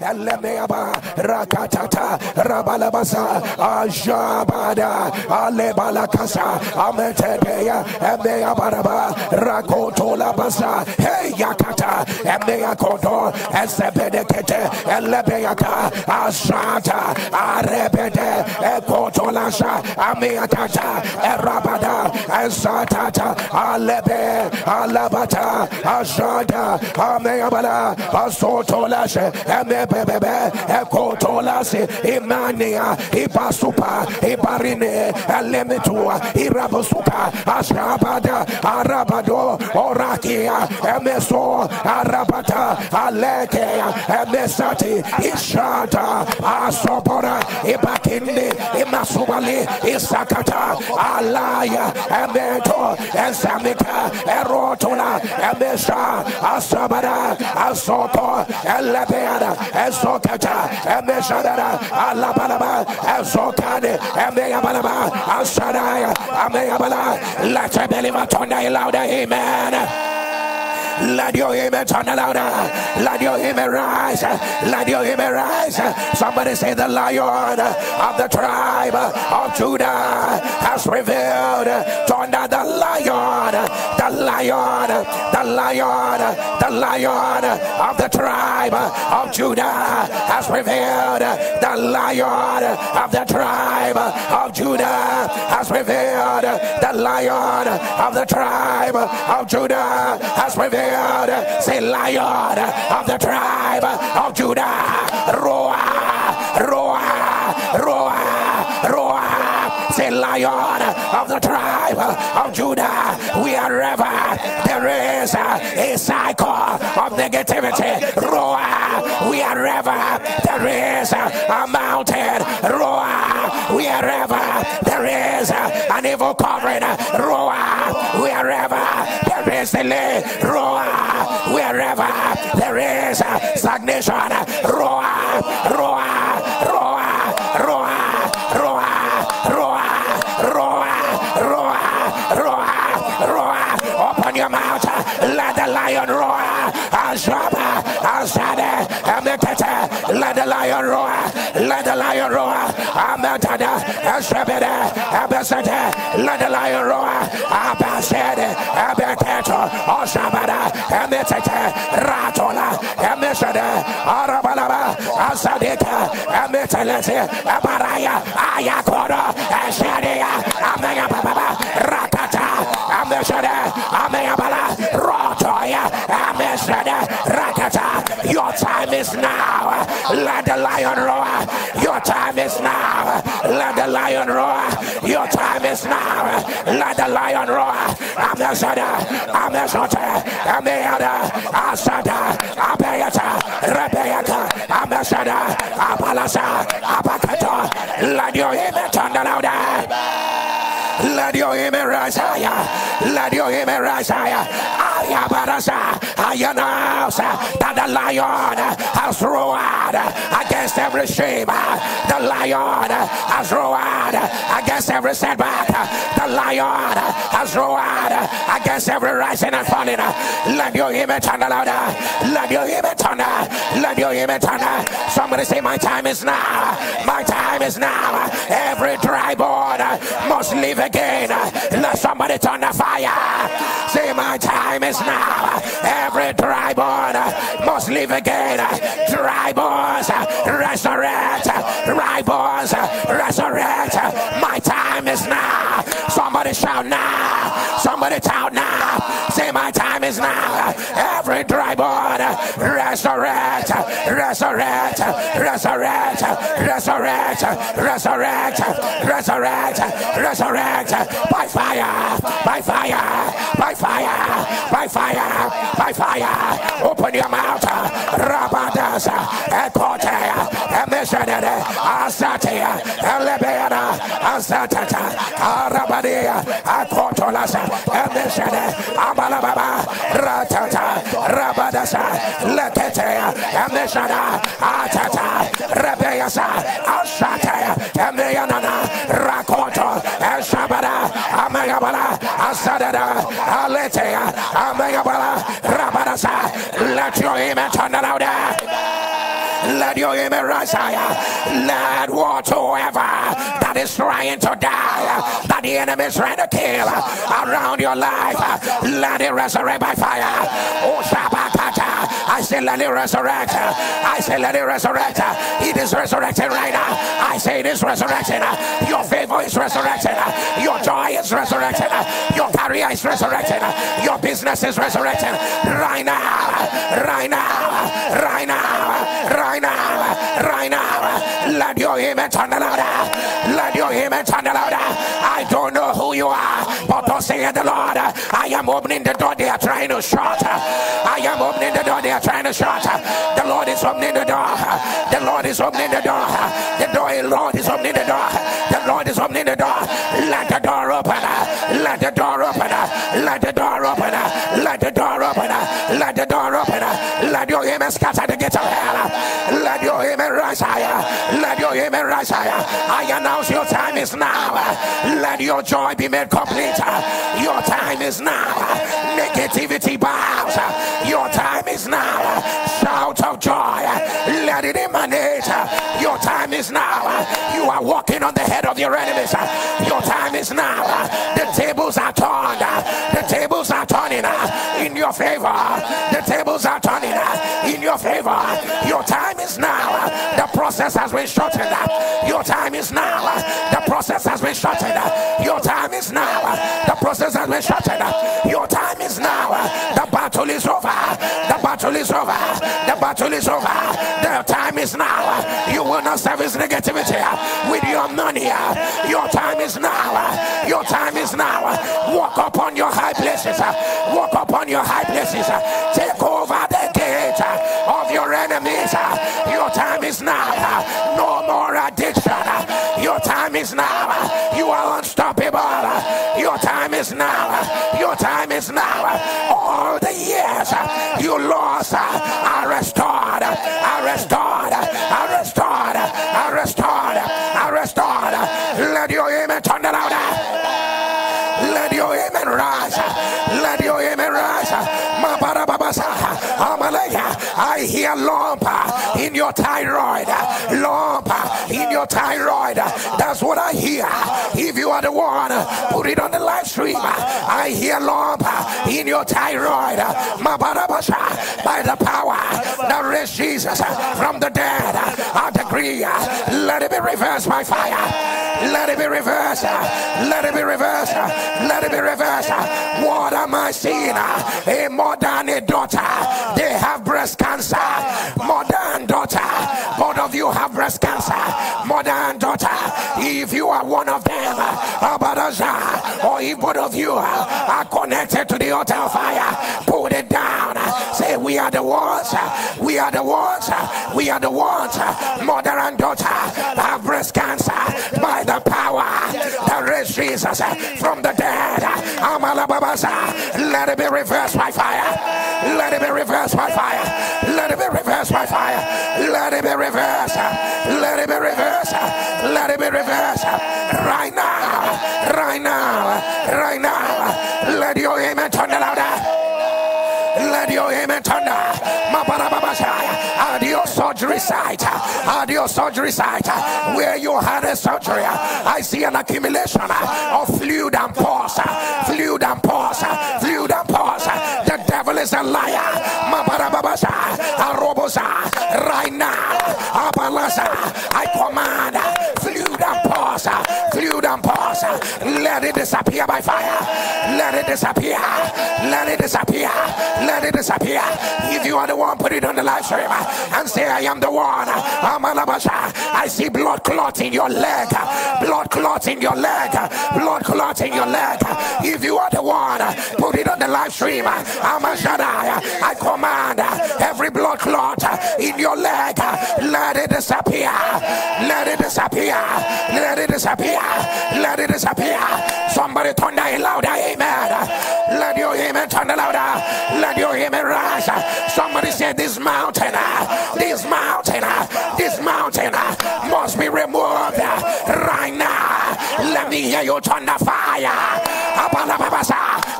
Elemeaba Rakatata Rabalabasa Ajabada Alebalakasa Ametedeya Emeabaraba Rakotola Basa Hey Yakata Emeakoto Esebedekete Elebeaka Ashata Arebede Ekotolasha Ameatata Erabada Esatata Alebe Alabata Ashada Ameabala Asotolashe emebebebe ekotolase imania ibasupa ibarine elemetua irabosuka ashabada arabado orakia emeso arabata alekeya emesati ishata asopora ibakinde imasubali isakata alaya emeto esamika erotola emesha asabada asopo elebeada esokata emeshadara alabalaba esokane emeyabalaba asadaya ameyabala let a believer turn louder amen let your image turn louder. Let your image rise. Let your image rise. Somebody say the lion of the tribe of Judah has revealed. Turn the lion, the lion, the lion, the lion of the tribe of Judah has revealed. The lion of the tribe of Judah has revealed. The lion of the tribe of Judah has revealed. Say, lion of the tribe of Judah, roar, roar, roar, roar. Say, lion of the tribe of Judah, wherever there is a cycle of negativity, roar. Wherever there is a mountain, roar. Wherever there is an evil covering, roar. Wherever delay, roar. Wherever there is stagnation, roar, roar, roar, roar, roar, roar, roar, roar, roar, roar. Open your mouth, let the lion roar. Ashaba, Ashade, Ametete, let the lion roar, the lion roar. Amatada, Ashrebeda, Abasata, let the lion roar. Abasada, Abatato, Oshabada, Ametata, Ratola, Amesada, Arabalaba, Asadita, Ametalete, Abaraya, Ayakora, Ashadia, Rakata, Amesada, Rakata. Your time is now. Let the lion roar. Your time is now. Let the lion roar. Your time is now. Let the lion roar. Ameshade, Ameshade, Ameada, Asada, Abayata, Rebeyata, Ameshade, Abalasa, Abakato. Let your image turn louder. Let your image rise higher. Let your image rise higher. Ayabarasa. Announce that the lion has roared against every shame. The lion has roared against every setback. The lion has roared against every rising and falling. Let your image turn louder. Let your image turn. Let your image turn. Somebody say, My time is now. My time is now. Every dry bone must live again. Let somebody turn the fire. Say, My time is now. Every dry bone must live again. Dry bones resurrect. Dry bones resurrect. My time is now. Somebody shout now. Somebody shout now. Say, My time is now. Every dry bone resurrect. Resurrect. Resurrect. Resurrect. Resurrect. Resurrect. Resurrect. By fire. By fire. By fire. By fire. By fire. Open your mouth. Rabadas. Ekotea. Emissionary. Asatia. Elebena. Asatata. Arabadia. Akotolas. Emissionary. Abalababa. Ratata. Rabadasa. Leketea. Emishana. Atata. Rebeasa. Ashatea. Emianana. Rakoto. Amabala, Asadada, Aletea, Amegabala, Rabadasa. Let your amen turn louder. Let your amen rise higher. Let whatsoever is trying to die, that the enemy is trying to kill around your life, let it resurrect by fire. Oh. I say, let it resurrect. I say, let it resurrect. It is resurrected right now. I say, it is resurrected. Your favor is resurrected. Your joy is resurrected. Your career is resurrected. Your business is resurrected right now. Right now. Right now. Right now. Right now. Let your amen turn louder. Let your amen turn louder. I don't know who you are, but thus saith the Lord, I am opening the door they are trying to shut. I am opening the door they are trying to shut. The Lord is opening the door. The Lord is opening the door. The door, the Lord is opening the door. The Lord is opening the door. Let door open. Let the door open. Let the door open. Let the door open. Let the door open. Let your amen scatter the gates of hell. Let your amen rise higher. Let your amen rise higher. I announce your time is now. Let your joy be made complete. Your time is now. Negativity bows. Your time is now. Shout of joy. Let it emanate. Your time is now. You are walking on the head of your enemies. Your time is now. The tables are turned. The tables are turning in your favor. The tables are turning in your favor. Your time is now. The process has been shortened. Your time is now. The process has been shortened. Your time is now. The process has been shortened. Your time is now. The battle is over. The battle is over. The battle is over. The time is now. You will not service negativity with your money. Your time is now. Your time is now. Walk upon your high places. Walk upon your high places. Take over the gate of your enemies. Your time is now. No more addiction. Your time is now. You are unstoppable. Your time is now. Your time is now. Years uh, you lost uh, are restored. Uh, are restored. Are restored. Are restored. Are restored. Let your amen turn louder. Let your amen rise. Let your amen rise. I hear lump in your thyroid. Lump in your thyroid. That's what I hear. You are the one, uh, put it on the live stream. Uh, I hear lump uh, in your thyroid. By the power that raised Jesus from the dead. I decree, let it be reversed by fire. Let it be reversed. Let it be reversed. Let it be reversed. What am I seeing? A modern daughter. They have breast cancer. Modern daughter. Both of you have breast cancer. Modern daughter. If you are one of them, or if both of you are connected to the altar fire, put it down. Say, We are the ones. We are the ones. We are the ones. Mother and daughter have breast cancer by the power that raised Jesus from the dead. Let it be reversed by fire. Let it be reversed by fire. Let it be reversed by fire. Let it be reversed. Let it be reversed. Let it be reversed. Right now. Right now. Right now. Let your amen turn louder. Let your amen turn at your surgery site, at your surgery site, where you had a surgery, I see an accumulation of fluid and pus, fluid and pus, fluid and pus. The devil is a liar. Right now, I command pus, fluid and pus. Let it disappear by fire. Let it disappear. Let it disappear. Let it disappear. If you are the one, put it on the live stream uh, and say, I am the one. I see blood clot in your leg. Blood clot in your leg. Blood clot in your leg. If you are the one, put it on the live stream. Uh, I command every blood clot in your leg. Let it disappear. Let it disappear. Let it disappear. Let it disappear. Somebody turn that louder. Amen. Let your amen turn louder. Let your amen rise. Somebody said this mountain, this mountain, this mountain must be removed right now. Let me hear you thunder fire.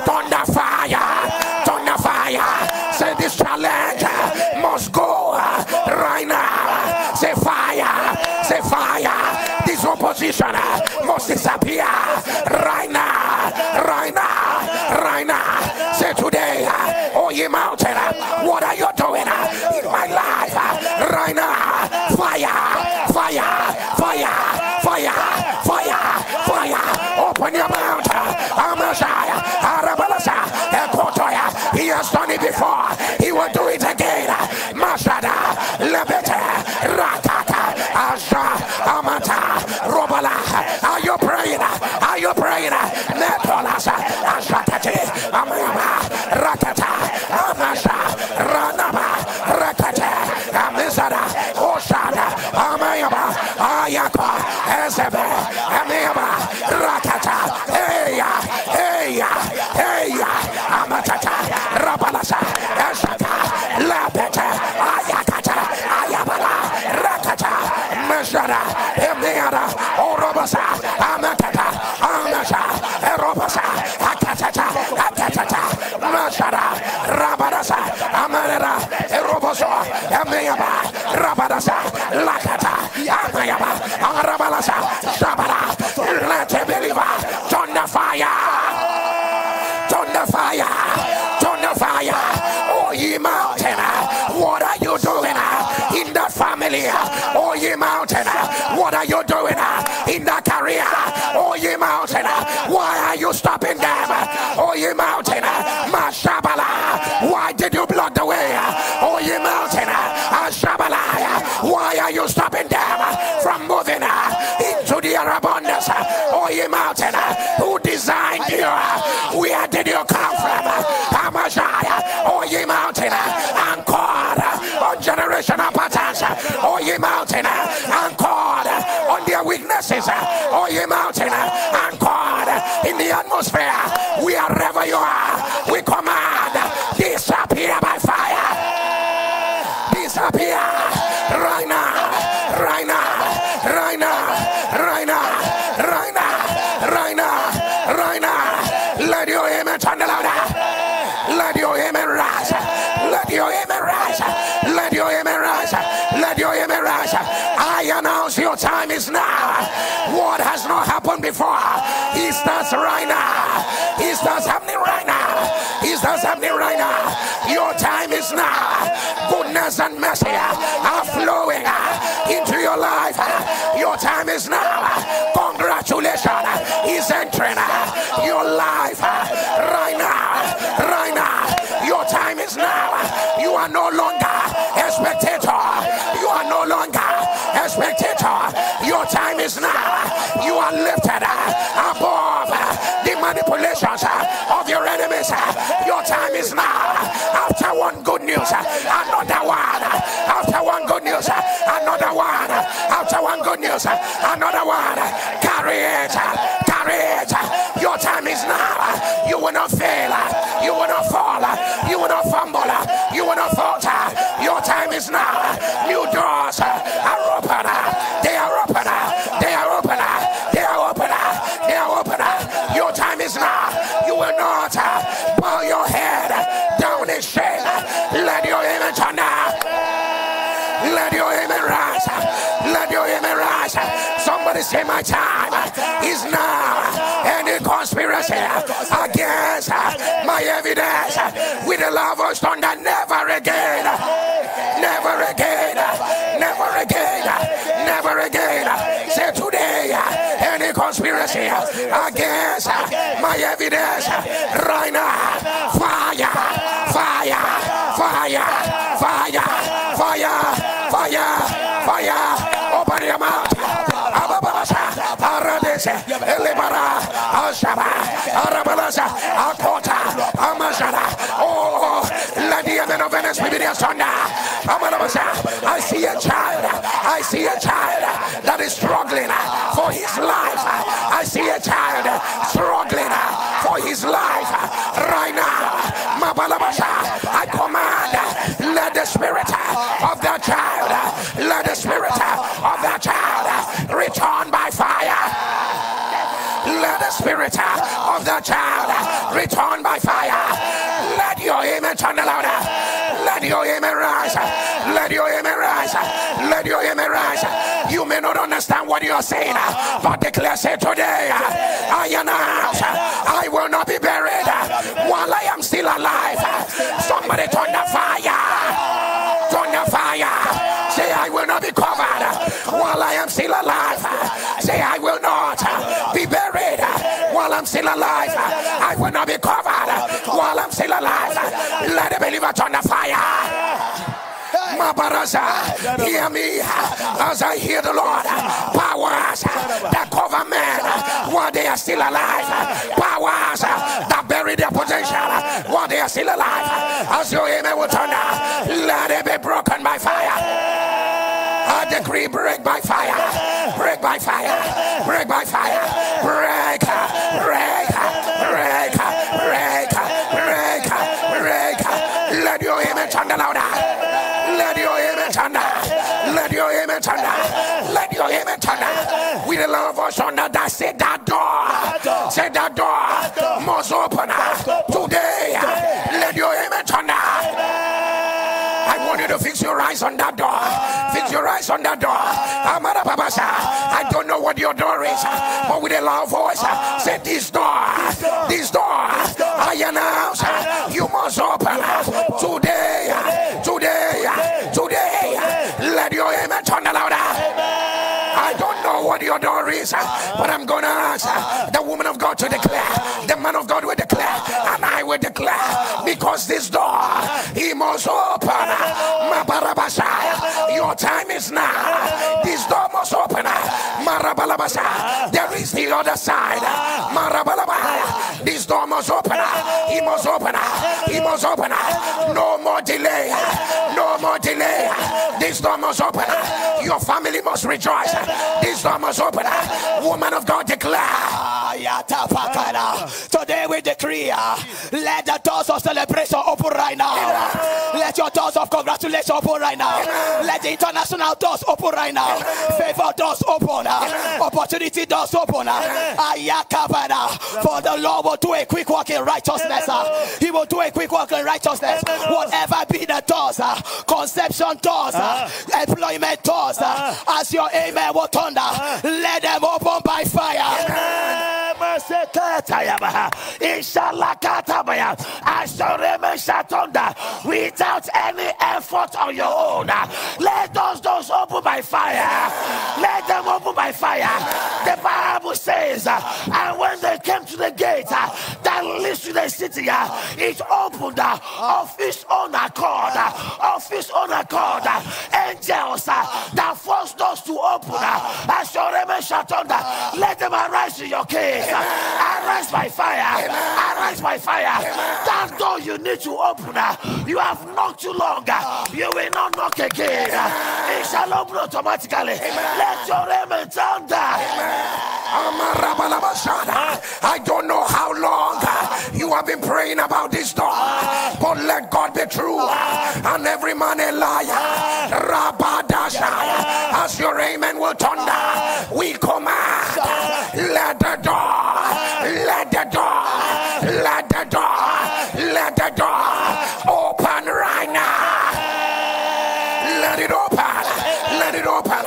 Thunder fire. Thunder fire. Say this challenge must go right now. This opposition must disappear right now. Right now. Right now. Say today, oh ye mountain, what are you doing in my life right now? Fire. Fire. Fire. Fire. Fire. Fire. Open your mouth. Amashaya. Arabalasa. Nepolasa. Ashatati. Amayama. Ratata. Amasha. Ranama. Rakata. Amizada. Oshada. Amayama. Ayaka. Ezebe. Amayama. Rakata. Eya. Eya. Eya. Amatata. Rabalasa. Eshata. Labeta. Ayakata. Ayabala. Rakata. Meshara. Rabarasa. Amanera. Eroboso. Emiaba. Rabarasa. Lakata. Is now. Goodness and mercy are flowing into your life. Your time is now. Congratulations is entering your life right now. Right now. Your time is now. You are no longer a spectator. You are no longer a spectator. Your time is now. You are lifted above the manipulations of your enemies. Your time is now. Another one. Any conspiracy against my evidence with the love of thunder, never again. Never again. Never again. Never again. Say today, any conspiracy against my evidence Ashaba, Arabalasa, Akota. Oh, of Venice. Amalabasa, I see a child. I see a child that is struggling for his life. I see a child struggling for his life right now. I command, let the spirit of that child, let the spirit what you're saying, uh, but declare say today, uh, I announce uh, I will not be buried while I am still alive. Somebody turn the fire. Turn the fire. Say I will not be covered while I am still alive. Say I will not be buried while I'm still alive. I will not be covered while I'm still alive. Let the believer turn the fire. Hear me. As I hear the Lord. Powers that cover men while they are still alive. Powers that bury their potential while they are still alive. As your amen will turn down, let it be broken by fire. I decree break by fire, break by fire, break by fire, We the love us on that say that door. Say that door. Must open today. Let your amen. Turn I want you to fix your eyes on that door. Fix your eyes on that door. I don't know what your door is, but with a loud voice, say this door, this door. I announce you must open today, your uh, but I'm going to ask uh, the woman of God to declare, the man of God will declare, and I will declare because this door he must open. Uh, your time is now. This door must open. There is the other side. This door must open. He must open. He must open. No more delay. No more delay. This door must open. Your family must rejoice. This door must open. Woman of God declare. Today we decree, uh, let the doors of celebration open right now. Let your doors of congratulations open right now. Let the international doors open right now. Favor doors open. Uh, opportunity doors open. Uh, up. For the Lord will do a quick work in righteousness. He will do a quick work in righteousness. Whatever be the doors, uh, conception doors, uh, uh-huh. employment doors, uh, uh-huh. as your amen will thunder, uh-huh. let them open by fire. I shall remain shatonda without any effort on your own. Let those doors open by fire. Let them open by fire. The Bible says, and when they came to the gate that leads to the city, it opened of its own accord. Of its own accord. Angels that force doors to open. I shall remain shatonda. Let them arise in your case. Arise by fire. Arise by fire. That door you need to open. You have knocked too long. You will not knock again. It shall open automatically. Let your amen thunder. I don't know how long you have been praying about this door, but let God be true and every man a liar. Rabadasha, as your amen will thunder, we command, let the door let the door, let the door, let the door open right now. Let it open, let it open.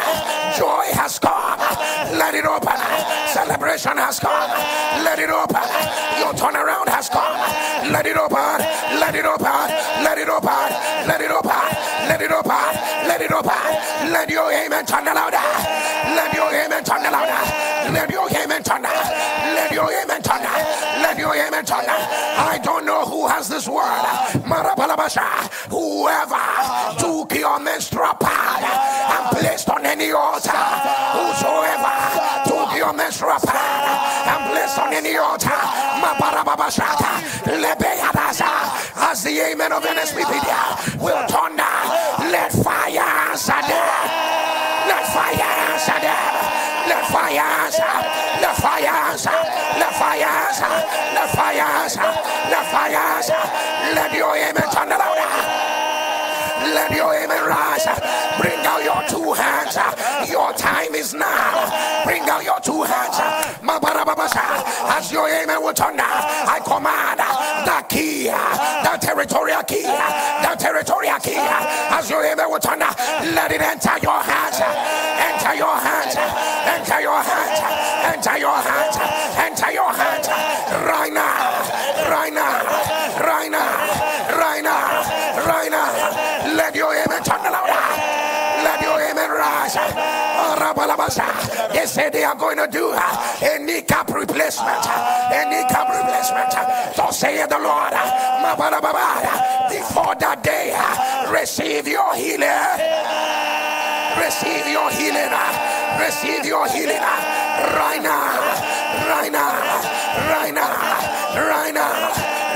Joy has come, let it open. Celebration has come, let it open. Has come, let it open, let it open, let it open, let it open, let it open, let it open. Let your amen turn louder, let your amen turn louder, let your amen turn louder. Let your amen turn. Let your amen turn. I don't know who has this word. Whoever took your menstrual pad and placed on any altar, whosoever took your menstrual pad on any altar, as the amen of NSPPD will turn down. Let fire answer them. Let fire answer them. Let fire answer. Let fire answer. Let fire answer. Let fire answer. Let fire answer. Let your amen turn louder. Let your amen rise. Bring out your two hands. Your time is now. Bring out your two hands. As your amen will turn I command the key that territorial key, that territorial key, as you amen with thunder, let it enter your hands, enter your hands, enter your hands, enter your hands, Arabalabasa. They said they are going to do uh, a knee cap replacement. Uh, a knee cap replacement. So say the Lord. Uh, Mabalababa. Before that day, receive your healing. Receive your healing. Receive your healing. Right now. Right now. Right now. Right now.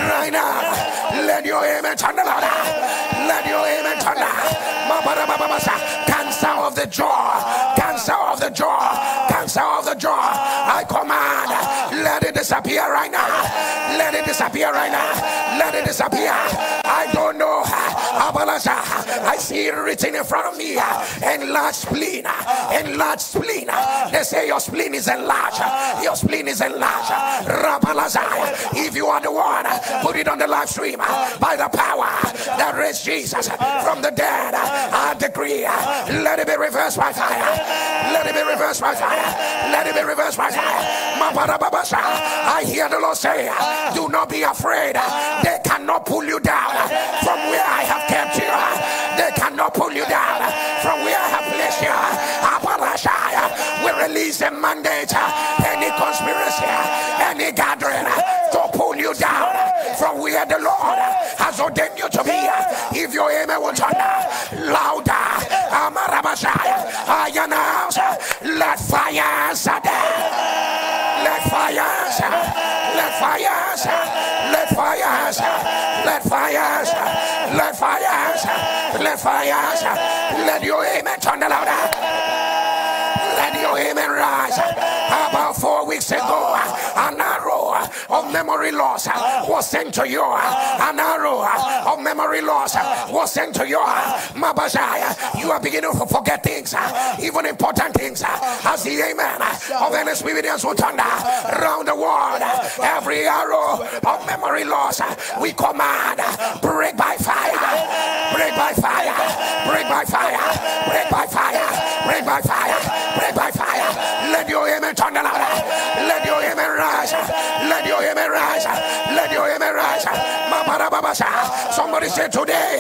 Right now. Let your amen thunder louder. Let your amen thunder. Mabalababasa. Cancer of the jaw. Cancer of the jaw. Cancer of the jaw. I command. Let it disappear right now. Let it disappear right now. Let it disappear. I don't know. I see it written in front of me. Enlarged spleen. Enlarged spleen. They say your spleen is enlarged. Your spleen is enlarged. Rabalaza. If you are the one, put it on the live stream by the power that raised Jesus from the dead. I decree. Let it be reversed by fire. Let it be reversed by fire. Let it be reversed by fire. I hear the Lord say, Do not be afraid. They cannot pull you down from where I have kept you. They cannot pull you down from where I have placed you. Abalashaya. We release a mandate. Any conspiracy, any gathering to pull you down from where the Lord has ordained you to be. If your amen will turn louder. I announce, let fire set let fire fires, let fires, let fires, let fires, let fires, let fires, let your amen turn louder. Let your amen rise. About four weeks ago, an arrow of memory loss was sent to you. An arrow of memory loss was sent to you. Mabashaya, you are beginning to forget things, even important things. As the amen of an experience will thunder around the world. Every arrow of memory loss, we command break by fire, break by fire, break by fire, break by fire, break by fire. Let your amen thunder louder. Let your amen rise. Let your amen rise. Let your amen rise. Somebody say today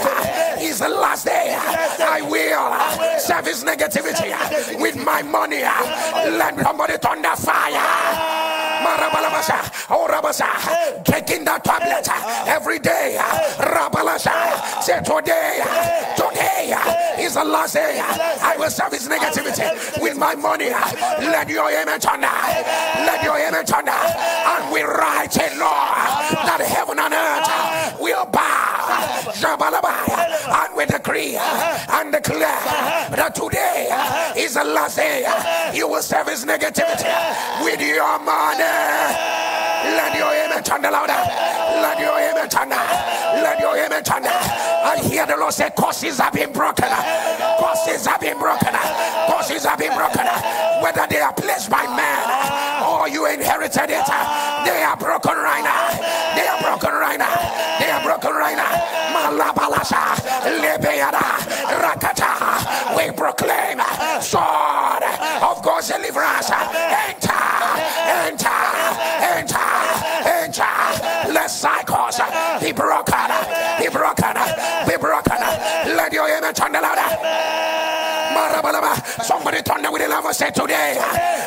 is the last day. I will service negativity with my money. Let somebody thunder fire. Marabalabasa, oh taking that tablet every day. Say today, today is the last day. I will service negativity with my money. Let your amen. Thunder, let your amen. Thunder, and we write a law ah. that heaven and earth will bow. Shabalabaya, and we decree uh, uh-huh. and declare uh-huh. that today uh, uh-huh. is the last day. Uh, you will service negativity with your money. Let your amen thunder louder. Let your amen thunder. Let your amen thunder. I hear the Lord say, Curses have been broken. Curses have been broken. Curses have been broken. Whether they are placed by man or you inherited it, they are broken right now. They are broken right now. They are broken right now. Malabalasa, Lebeada, Rakata. We proclaim sword of God's deliverance. Enter, enter, enter, enter. Let cycles be broken, With a love say today.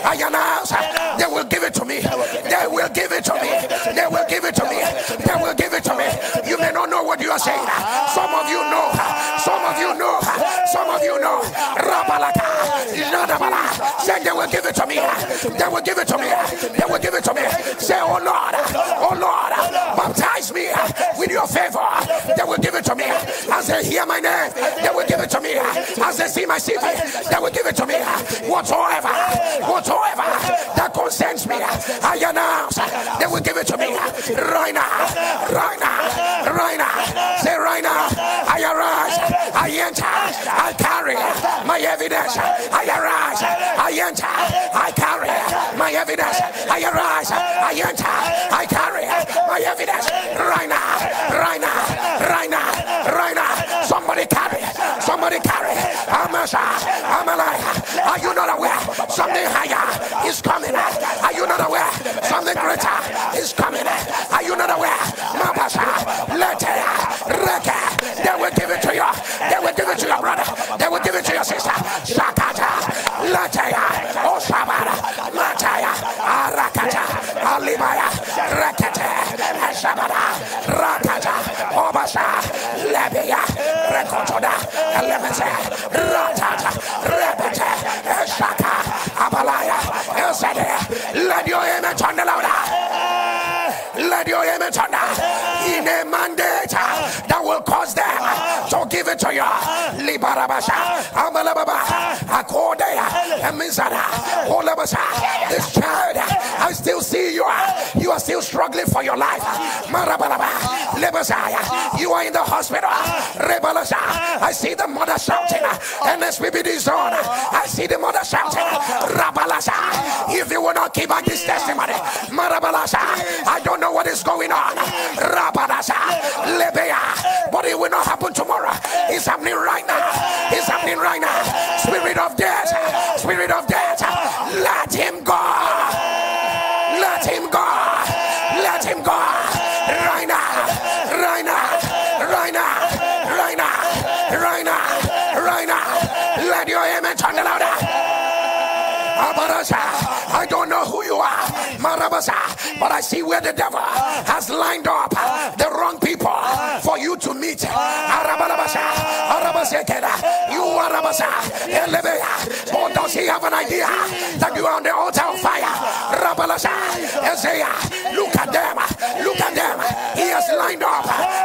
I announce they will give it to me. They will give it to me. They will give it to me. They will give it to me. You may not know what you are saying. Ah. Some of you know. Some of you know. Say they will give it to me. They will give it to me. They will give it to me. Say, oh Lord, oh Lord, baptize me with your favor. They will give it to me. As they hear my name, they will give it to me. As they see my CV, they will give it to me. Whatsoever, whatsoever that concerns me, I announce they will give it to me. Right now, right now, right now. Say right now, I arise, I enter, carry my evidence. I arise, I enter, I carry my evidence. I arise, I enter, I carry my evidence. Right now, right now, right now, right now. Somebody carry, somebody carry. Amasha, Amalaya. Are you not aware? Something higher is coming. Are you not aware? Something greater is coming. Are you not aware? Mabasha, Lete, Reke. They will give it to you. Will give it to your brother. They will give it to your sister. Shakata, Latea, Oshabara, Mataya, Arakata, Alibaya, Rakete, Shabara, Rakata, Obasha, Lebia, Rekotoda, Lemese, Ratata, Repete, Shaka, Abalaya, Elsede. Let your image on the louder. Let your image on in a mandate will cause them ah. to give it to you. Ah. Libarabasha, ah. Amalababa, Akodea, Emizana, Olabasa. This child, I still see you. You are still struggling for your life. Marabalaba, Lebasaya, you are in the hospital. Rebalasa, I see the mother shouting, NSPPD zone. I see the mother shouting, Rabalasa. If you will not keep back this testimony, Marabalasa, I don't know what is going on. Rabalasa, Lebea, but it will not happen tomorrow. It's happening right now. It's happening right now. Spirit of death, spirit of death, let him go. Marabasa, but I see where the devil has lined up the wrong people for you to meet. Arabalabasa, Arabasekera, you Arabasa, Elebea. Or oh, does he have an idea that you are on the altar of fire? Rabalasa, Isaiah, look at them, look at them. He has lined up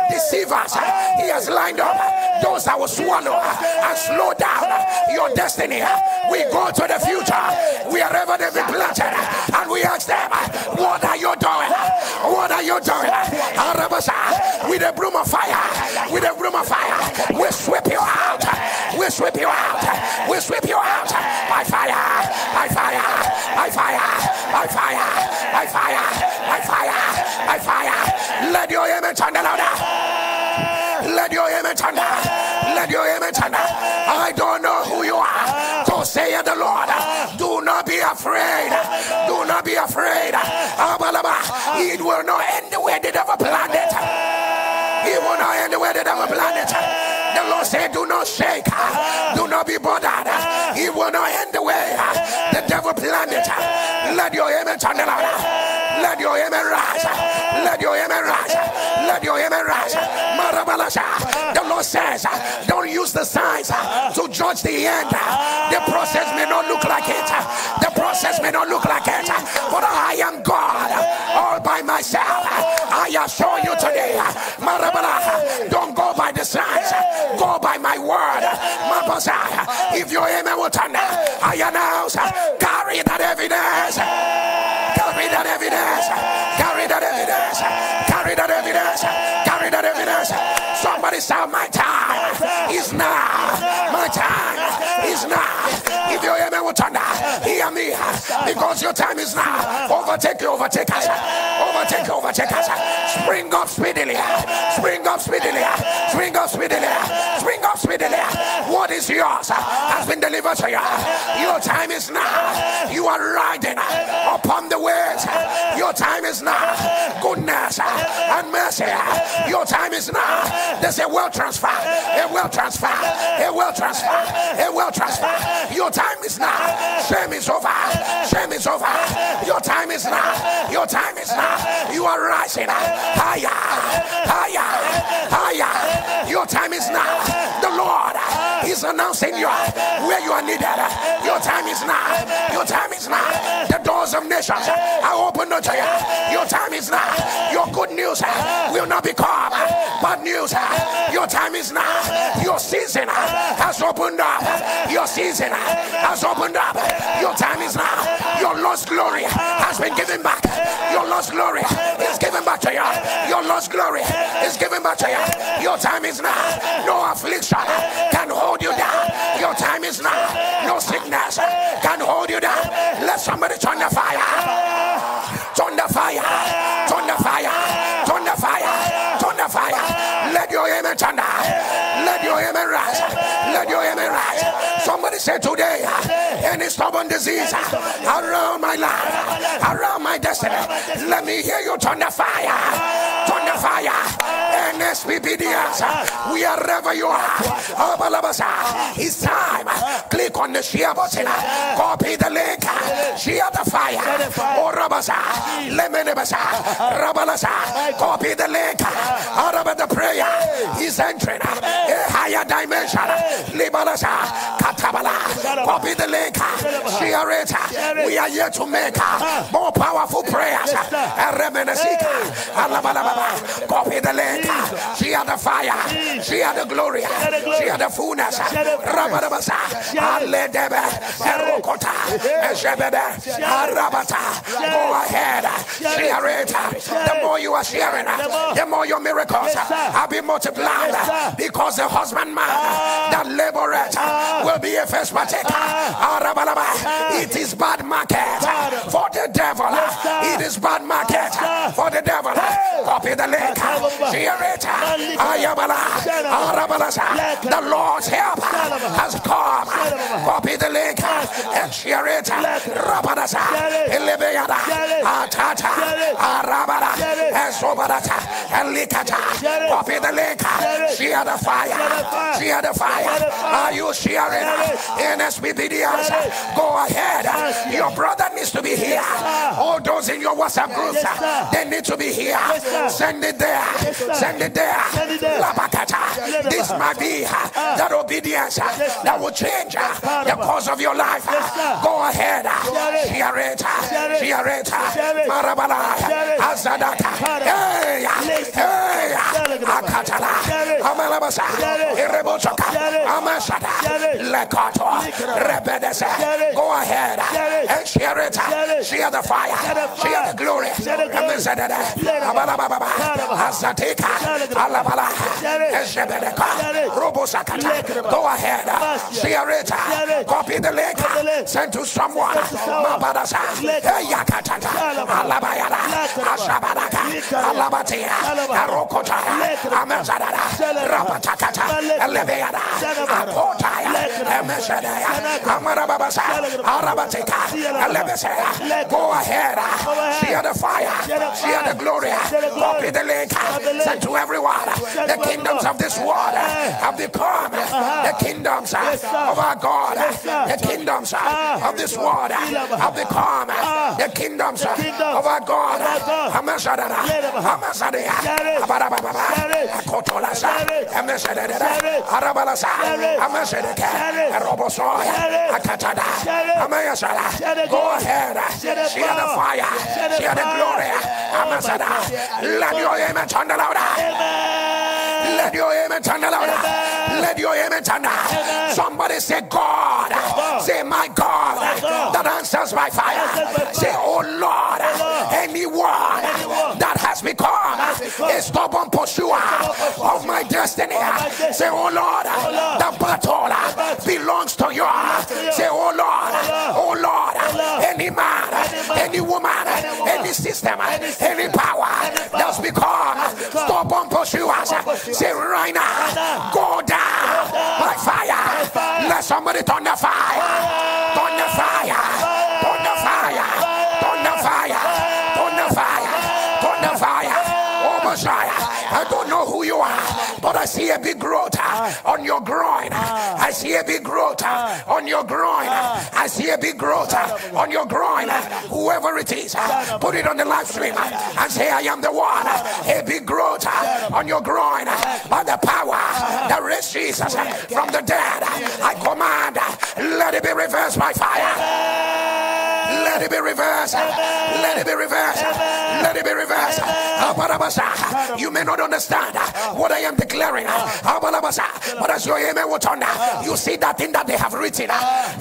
deceivers, he has lined up those that will swallow and slow down your destiny. We go to the future, wherever they be planted, and we ask them, What are you doing? What are you doing? With a broom of fire, with a broom of fire, we sweep you out, we sweep you out, we sweep you out by fire, by fire, by fire, by fire, by fire, by fire. Let your image the louder. Let your image on Let your image on I don't know who you are. So say the Lord. Do not be afraid. Do not be afraid. It will not end the way the devil planned it. It will not end the way the devil planned it. The Lord said, Do not shake. Do not be bothered. It will not end the way the devil planned it. Let your image the louder. Let your image rise. Your image rise. Let your image rise. The Lord says, Don't use the signs uh, to judge the end. The process may not look like it. The process may not look like it. But I am God all by myself. I assure you today, don't go by the signs. Go by my word. If your amen will turn, I announce, carry that evidence. Carry that evidence. Carry that evidence. Carry that evidence. Carry that evidence. Somebody shout, My time is now. My time is now. If your amen will turn hear me. Because your time is now. Overtake you, overtake us. Overtake you, overtake us. Spring up speedily. Spring up speedily. Spring up speedily. Spring up speedily. What is yours has been delivered to you. Your time is now. You are riding upon the waves. Your time is now. Goodness and mercy. Your time is now. There's a well transfer. A well transfer. A well transfer. A well transfer. Your time is now. Shame is over. Shame is over. Your time is now. Your time is now. You are rising higher, higher, higher. Your time is now. The Lord is announcing you where you are needed. Your time is now. Your time is now. The doors of nations are open unto you. Your time is now. Your good news will not be become bad news. Your time is now. Your season has opened up. Your season has opened up. Your time is now. Your lost glory has been given back. Your lost glory is given back to you. Your lost glory is given back to you. Your time is now. No affliction can hold you down. Your time is now. No sickness can hold you down. Let somebody turn the fire. Turn the fire. Say today, uh, any uh, stubborn disease around my life, around uh, my destiny, let me hear you turn the fire. turn the fire. NSPPDS. Wherever you are. It's time. Click on the share button. Copy the link. Share the fire. Oh, Rabasa. Lemenebasa. Rabalasa. Copy the link. Out of the prayer he's entering a higher dimension. Libalasa. Katabala. Copy the link. Share it. We are here to make more powerful prayers. Copy the link. She had the fire. She had the glory. She had the fullness. Rabadabasa. Aledebe. Erokota. Eshebebe. Arabata. Go ahead. Share it. The more you are sharing, the more your miracles are being multiplied. Because the husbandman that laboreth will be a first partaker. Arabalaba. Ah, it is bad market for the devil. It is bad market for the devil. Copy the link. Share it. The Lord's help has come. Ah. Copy the link ah. and share ah. it. Rabalasa. Elebeada. Atata. Arabala. Esobarata. Elikata. Copy the link. Share the fire. Share the fire. Are you sharing? NSPPDs. Go ahead. Your brother needs to be here. All those in your WhatsApp groups, they need to be here. Send it there. Send it there. Labakata. This might be that obedience that will change the course of your life. Go ahead. Share it. Share it. Marabala. Azadaka. Hey. Hey. Akatala. Amalabasa. Irebochaka. Amashada. Lekato. Rebedese. Go ahead and share it. Share the fire. Share the glory. Amazadada. Abalababa. Azateka. Alabala. Ezebedeka. Robosakata. Go ahead. Share it. Copy the link. Send to someone. Mabadasa. Yakatata. Alabayada. Ashabadaka. Alabatia. Arokota. Amazadada. Rapatakata. Elebeada. Akotaya. Emeshadaya. Amarababasa. Arabateka. Elebese. Go ahead. Share the fire. Share the glory. Copy the link. Send to everyone. The kingdoms of this world have become uh, the kingdoms of our God. The kingdoms of this world have become the kingdoms of our God. Amashadara. Amasadea. Uh, Abarababa. Akotolasa. Amashadara. Arabalasa. Amashadaka. Robosoya. Akatada. Amayasala. Go ahead. Share the fire. Share the glory. Amasada. Let your amen turn louder. Let your amen turn louder. Let your amen turn Somebody say God. Say my God. That answers by fire. Say, oh Lord, anyone that has become a stubborn pursuer of my destiny. Say, oh, oh Lord, the battle belongs to you. Say, oh Lord, oh Lord, oh, oh, any man, any woman, any system, any power that's become stubborn pursuers. Say, right now, go down by fire. Let somebody turn the fire. Turn the fire. Turn the fire. Turn the fire. Turn the fire. Turn the fire. Oh, Messiah. I don't know who you are, but I see a big growth uh, on your groin. I see a big growth uh, on your groin. I see a big growth uh, on your groin. Whoever it is, put it on the live stream and say, I am the one. A big growth on your groin by the power that raised Jesus from the dead. I command, let it be reversed by fire. Let it be reversed. Let it be reversed. Let it be reversed. You may not understand what I am declaring. But as your amen will turn, you see that thing that they have written.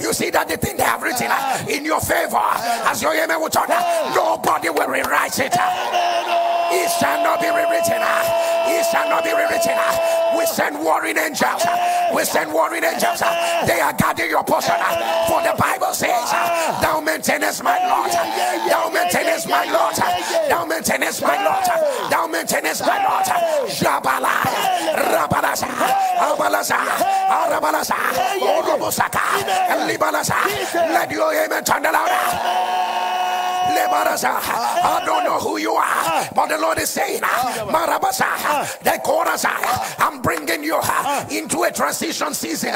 You see that the thing they have written in your favor. As your amen will turn, nobody will rewrite it. It shall not be rewritten. It shall not be rewritten. We send warring angels. We send warring angels. They are guarding your portion. For the Bible says, Thou maintainest my Lord. Thou maintainest my Lord. Thou maintainest my Lord. Thou maintainest my Lord. Jabala. Rabala. Arabalasa, Arabalasa, Arabalasa, Orobosaka, Libalasa. Let your amen turn louder. I don't know who you are, ah. but the Lord is saying, ah, ah. Marabasa, the Korasa, I'm bringing you into a transition season,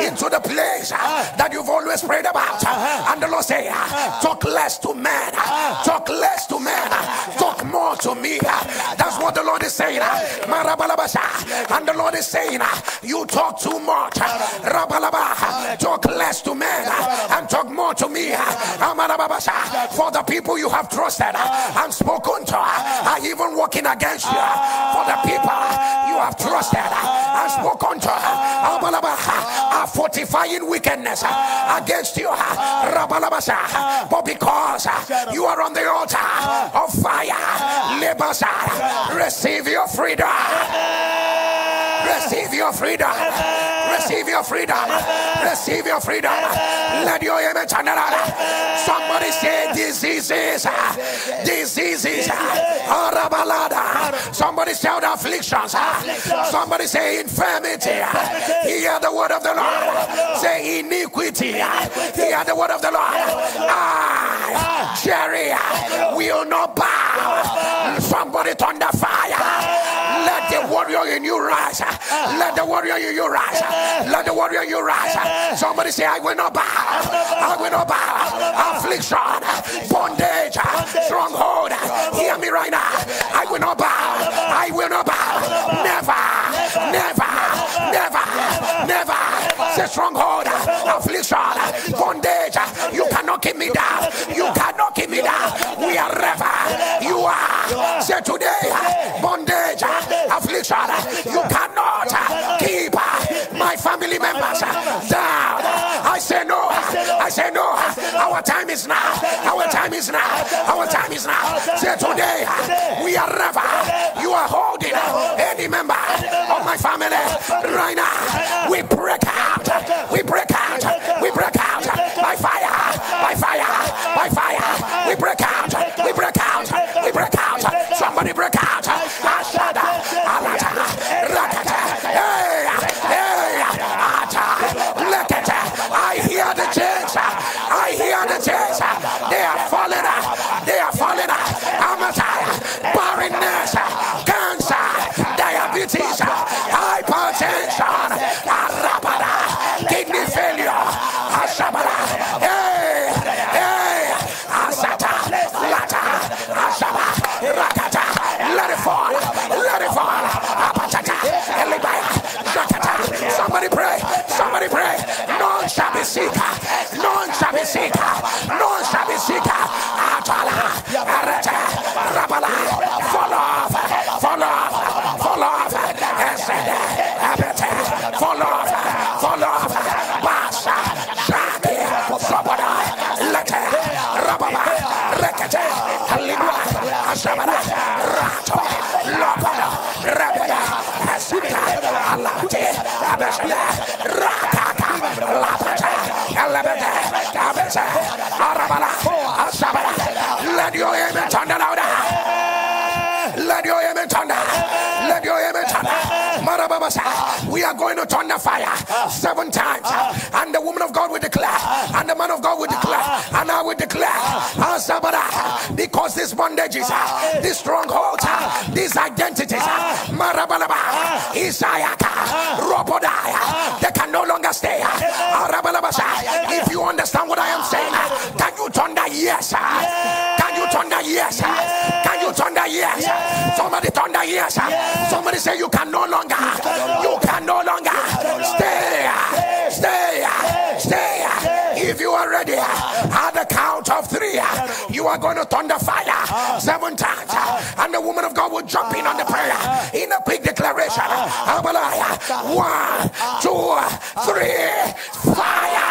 into the place that you've always prayed about. Uh-huh. And the Lord say, talk less to man, talk less to man, talk more to me. That's what the Lord is saying. And the Lord is saying, you talk too much. Rabalaba. Talk less to men and talk more to me. For the people you have trusted ah. and spoken to ah. are even working against you. Ah. For the people you have trusted and spoken to. Are fortifying wickedness against you. But because you are on the altar of fire, receive your freedom. Receive your freedom. Receive your freedom. Receive your freedom. Let your image turn around. Somebody say diseases. Diseases. Somebody shout afflictions. Somebody say infirmity. Hear the word of the Lord. Say iniquity. Hear the word of the Lord. I, Jerry, will not bow. Somebody thunder fire. Let the warrior in you rise. Let the warrior in you rise. Let the warrior you rise. Somebody say, I will not bow. I will not bow. Affliction, bondage, stronghold. Hear me right now. I will not bow. I will not bow. Never, never, never, never. Say stronghold, affliction, bondage. You cannot keep me down. You cannot keep me down. We are ever you are. Say today, bondage, affliction. You cannot family members down. I say no. I say no. Our time is now. Our time is now. Our time is now. Say today, we are ever. You are holding any member of my family right now. We break out. We break out. We break out Chains. They are falling. They are falling. Amata. Barrenness. Cancer. Diabetes. Hypertension. Arabada. Kidney failure. Ashabada. Hey. Eh, eh, hey. Asata. Lata. Ashaba. Rakata. Let it fall. Let it fall. Apatata. Elibaya. Shakata. Somebody pray. Somebody pray. None shall be sick. None shall be sick. Ashabada. Rato. Lopada. Rabada. Asita. Let your amen turn louder. Let your amen thunder. Let your amen thunder. We are going to the fire seven times. And the woman of God will declare. And the man of God will declare. And I will declare. Asabada. Because these bondages, ah. Ah, these strongholds, ah, these identities, Marabalaba, Isayaka, Robodaya, they can no longer stay. If you understand what I am saying, can you turn that yes? Can you turn that yes? Can you turn that yes? Somebody turn that yes. Somebody say you can no longer. You can no longer stay. Stay. Stay. If you are ready, the count of three, uh, you are going to thunder fire ah. seven times. Uh, ah. And the woman of God will jump in on the ah. prayer. In a big declaration. One, two, three, fire,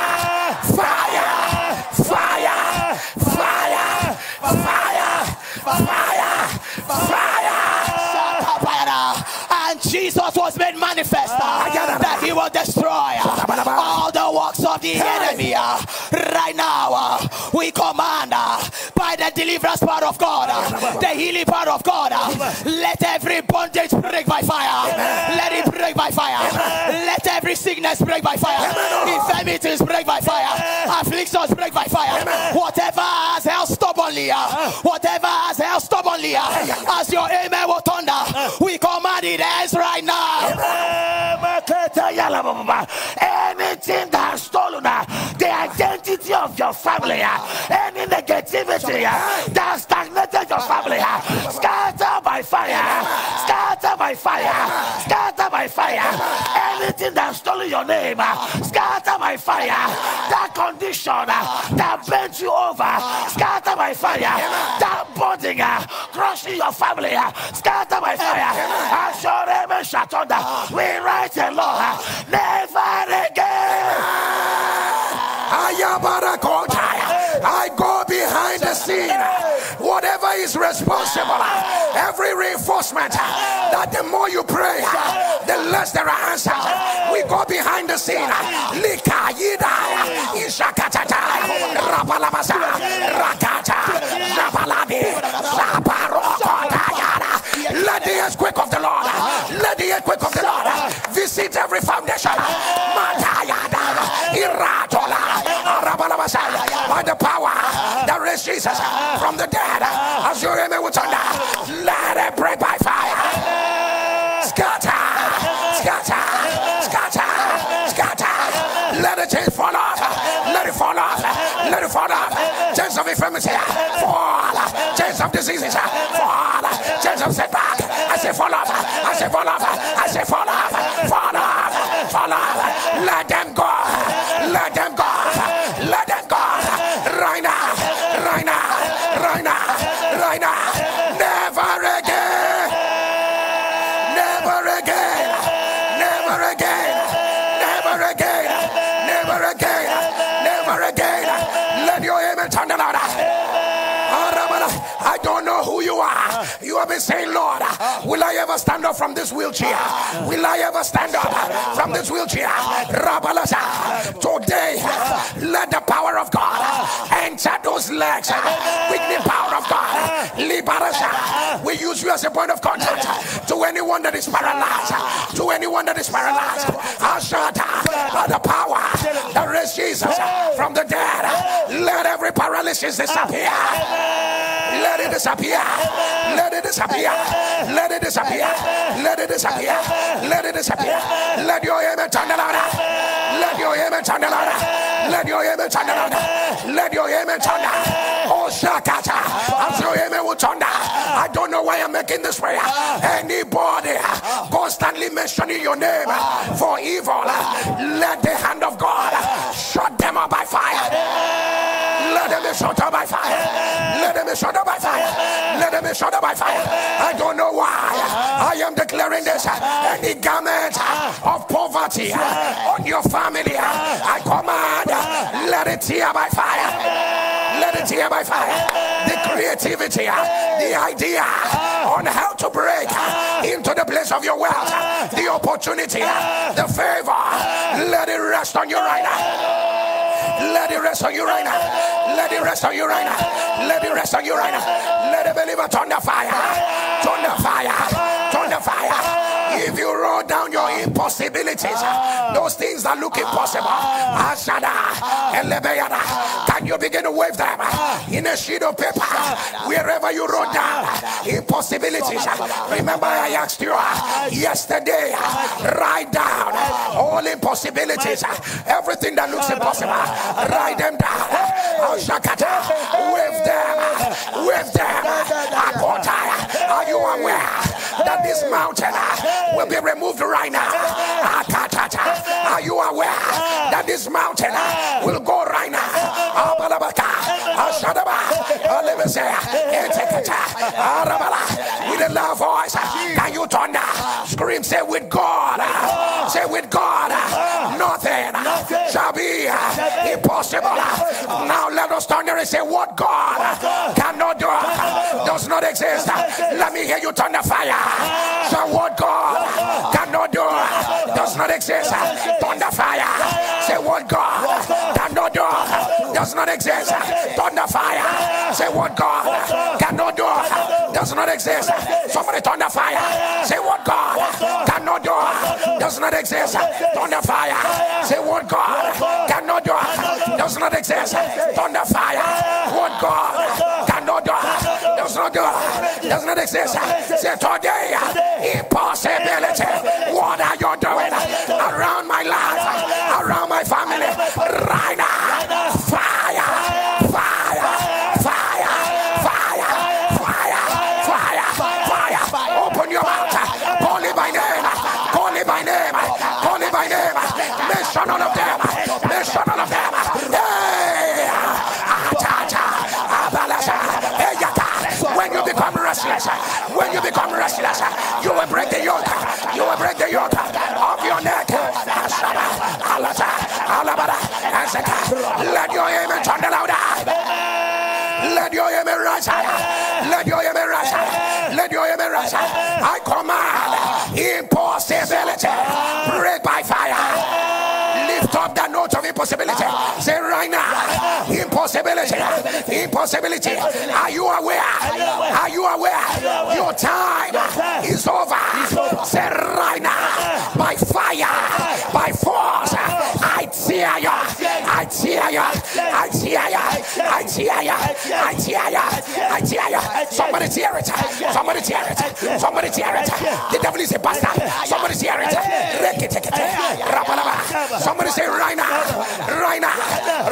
Jesus was made manifest uh, that he will destroy uh, all the works of the enemy. uh. Right now, we command by the deliverance power of God, the healing power of God. Let every bondage break by fire. Let it break by fire. Let every sickness break by fire. Infirmities break by fire. Afflictions break by fire. Whatever has held stubbornly, uh, whatever has held stubbornly, uh, as your amen will thunder, we command it ends right now. Anything that has stolen uh, the identity of your family, uh, any negativity uh, that has stagnated your family, scatter by fire, scatter by fire, scatter by fire. Anything that has stolen your name, scatter by fire. That condition that bent you over, scatter by fire. That uh, crushing your family, scatter by fire. We write a law, never again. I go behind the scene. Whatever is responsible, every reinforcement, that the more you pray, the less there are answers. We go behind the scene. Lika yida, ishakatata, rapalabasa, rakata, zapaladi, zaparokotayara. Let the earthquake of the Lord, let the earthquake of the Lord visit every foundation. By the power that raised Jesus from the dead, as your amen will thunder, let it break by fire. Scatter, scatter, scatter, scatter. Let the chains fall off, let it fall off, let it fall off. Chains of infirmity, fall. Chains of diseases, fall. Chains of setback, I say fall off, I say fall off, I say fall off, fall off. Let them go, let them go, let them go. Right now, right now, right now, right now. Never again, never again, never again, never again, never again, never again. Let your amen turn Lord. I don't know who you are. You have been saying, Lord, will I ever stand up from this wheelchair? Will I ever stand up from this wheelchair? Today, let the power of God those legs. Quickening power of God. Libarasa. We use you as a point of contact to anyone that is paralyzed. To anyone that is paralyzed. Ashata. By the power that raised Jesus from the dead. Let every paralysis disappear. Let it disappear. Let it disappear. Let it disappear. Let it disappear. Let it disappear. Let your amen turn the louder. Let your amen turn the louder. Let your the louder. Let your amen turn the Oh, Shakata. As your amen will turn I don't know why I'm making this prayer. Ah. Anybody ah, ah. constantly mentioning your name for evil, let the hand of God shut them up by fire. Let them be shut up by fire. Let them be shut up by fire. Let them be shut up by fire. I don't know why I am declaring this. Any garment of poverty on your family, I command, let it tear by fire. Let it tear by fire. The creativity, the idea on how to break into the place of your wealth, the opportunity, the favor, let it rest on you right. Let it rest on you right now. Let it rest on you right now. Let it rest on you right now. Let the believer turn the fire. Turn the fire. Turn the fire. If you roll down your impossibilities, ah. those things that look impossible, ah. Ashada, ah. Elebeyada, can you begin to wave them? In a sheet of paper wherever you wrote down impossibilities? Remember, I asked you yesterday, write down all impossibilities, everything that looks impossible, write them down. Wave them, wave them. Are you aware that this mountain uh, will be removed right now? Ah, Are you aware that this mountain uh, will go right now? Ah, With a loud voice, can you thunder? Scream, say with God, say with God, nothing shall be impossible. Now let us thunder and say what God cannot do does not exist. Let me hear you turn the fire. So what God cannot do does not exist. Thunder fire. Say what God cannot do does not exist. Thunder fire. Say what God cannot do does not exist. Somebody thunder fire. Say what God cannot do does not exist. Thunder fire. Say what God cannot do does not exist. Thunder fire. What God cannot do does not do does not exist. Say today impossibility. What are you doing around my life, around my family, right now? Fire, will break the yoke. You will break the yoke of your neck. Let your amen turn louder. Let your amen rise higher. Let your amen rise higher. Let your amen rise higher. I command impossibility. Break by fire. Lift up the note of impossibility. Say right now. Impossibility. Impossibility. Are you aware? Are you aware? Your time is over. Say right now. By fire. By force. I tear you. I tear you. I tear you. I tear you. I tear you. I tear you. Somebody tear it. Somebody tear it. Somebody tear it. The devil is a bastard. Somebody tear it. Reke teke te. Rabalaba. Somebody say right now. Right now.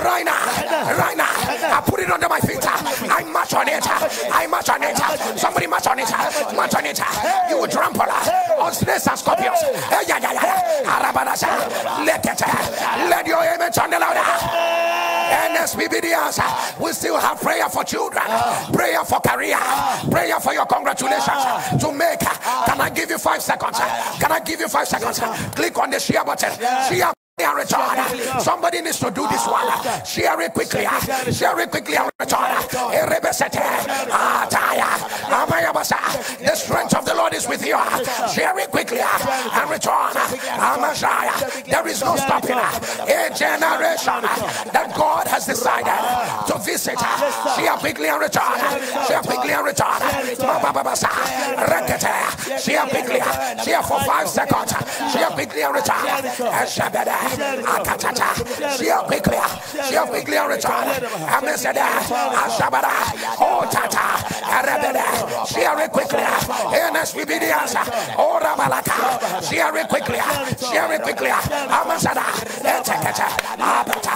Right now. Right now. I put it under my feet. I march on it. I march on it. Somebody march on it. March on it. You will trample on snakes and scorpions. Let your image on the louder. Answer. We still have prayer for children, prayer for career, prayer for your congratulations to make. Can I give you five seconds? Can I give you five seconds? Click on the share button. Share return. Somebody needs to do this one. Share it quickly. Share it quickly and return. Erebesete. Ataya. Amayabasa. The strength of the Lord is with you. Share it quickly and return. There is no stopping a generation that God has decided to visit. Share quickly and return. Share quickly and return. Share quickly. Share for five seconds. Share quickly and return. Share quickly. Share quickly return. Amesada. Ashabada. Oh tata. Arabada. Share it quickly. NSPPDS. Oh Rabalaka. Share it quickly. Share it quickly. Amasada. Etekata. Abata.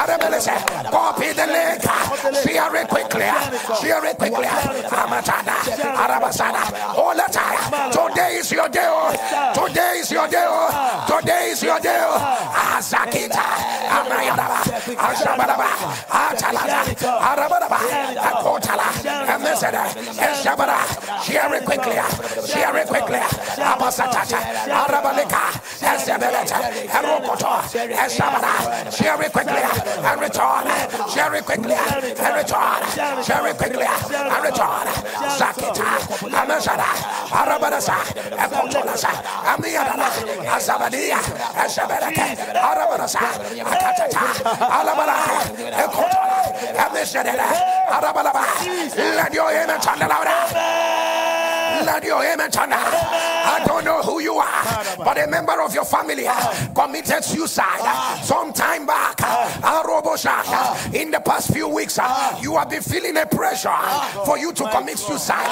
Arabelese. Copy the link. It quickly. It quickly. Amatada. Arabasada. Oh Lataya. Today is your day. oh. Today is your day. oh. Today is your day. Oh. Azakita, Amayadaba, Ashabadaba, Atalaza, Arabadaba, Akotala, Amesada, Eshabada, share it quickly, share it quickly, Abasatata, Arabalika, Esabeleta, Erokoto, Eshabada, share it quickly and return, share it quickly and return, share it quickly and return, Zakita, Amesada, Arabadasa, Ekotolasa, Amiadala, Azabadia, Eshabeleka, Arabarasa, Akatata, Alabara, Ekotola, Amishadela, Arabalaba, let your amen turn louder. Let your amen turn I don't know who you are, but a member of your family uh, committed suicide uh, some time back. Uh, in the past few weeks, you have been feeling a pressure for you to commit suicide.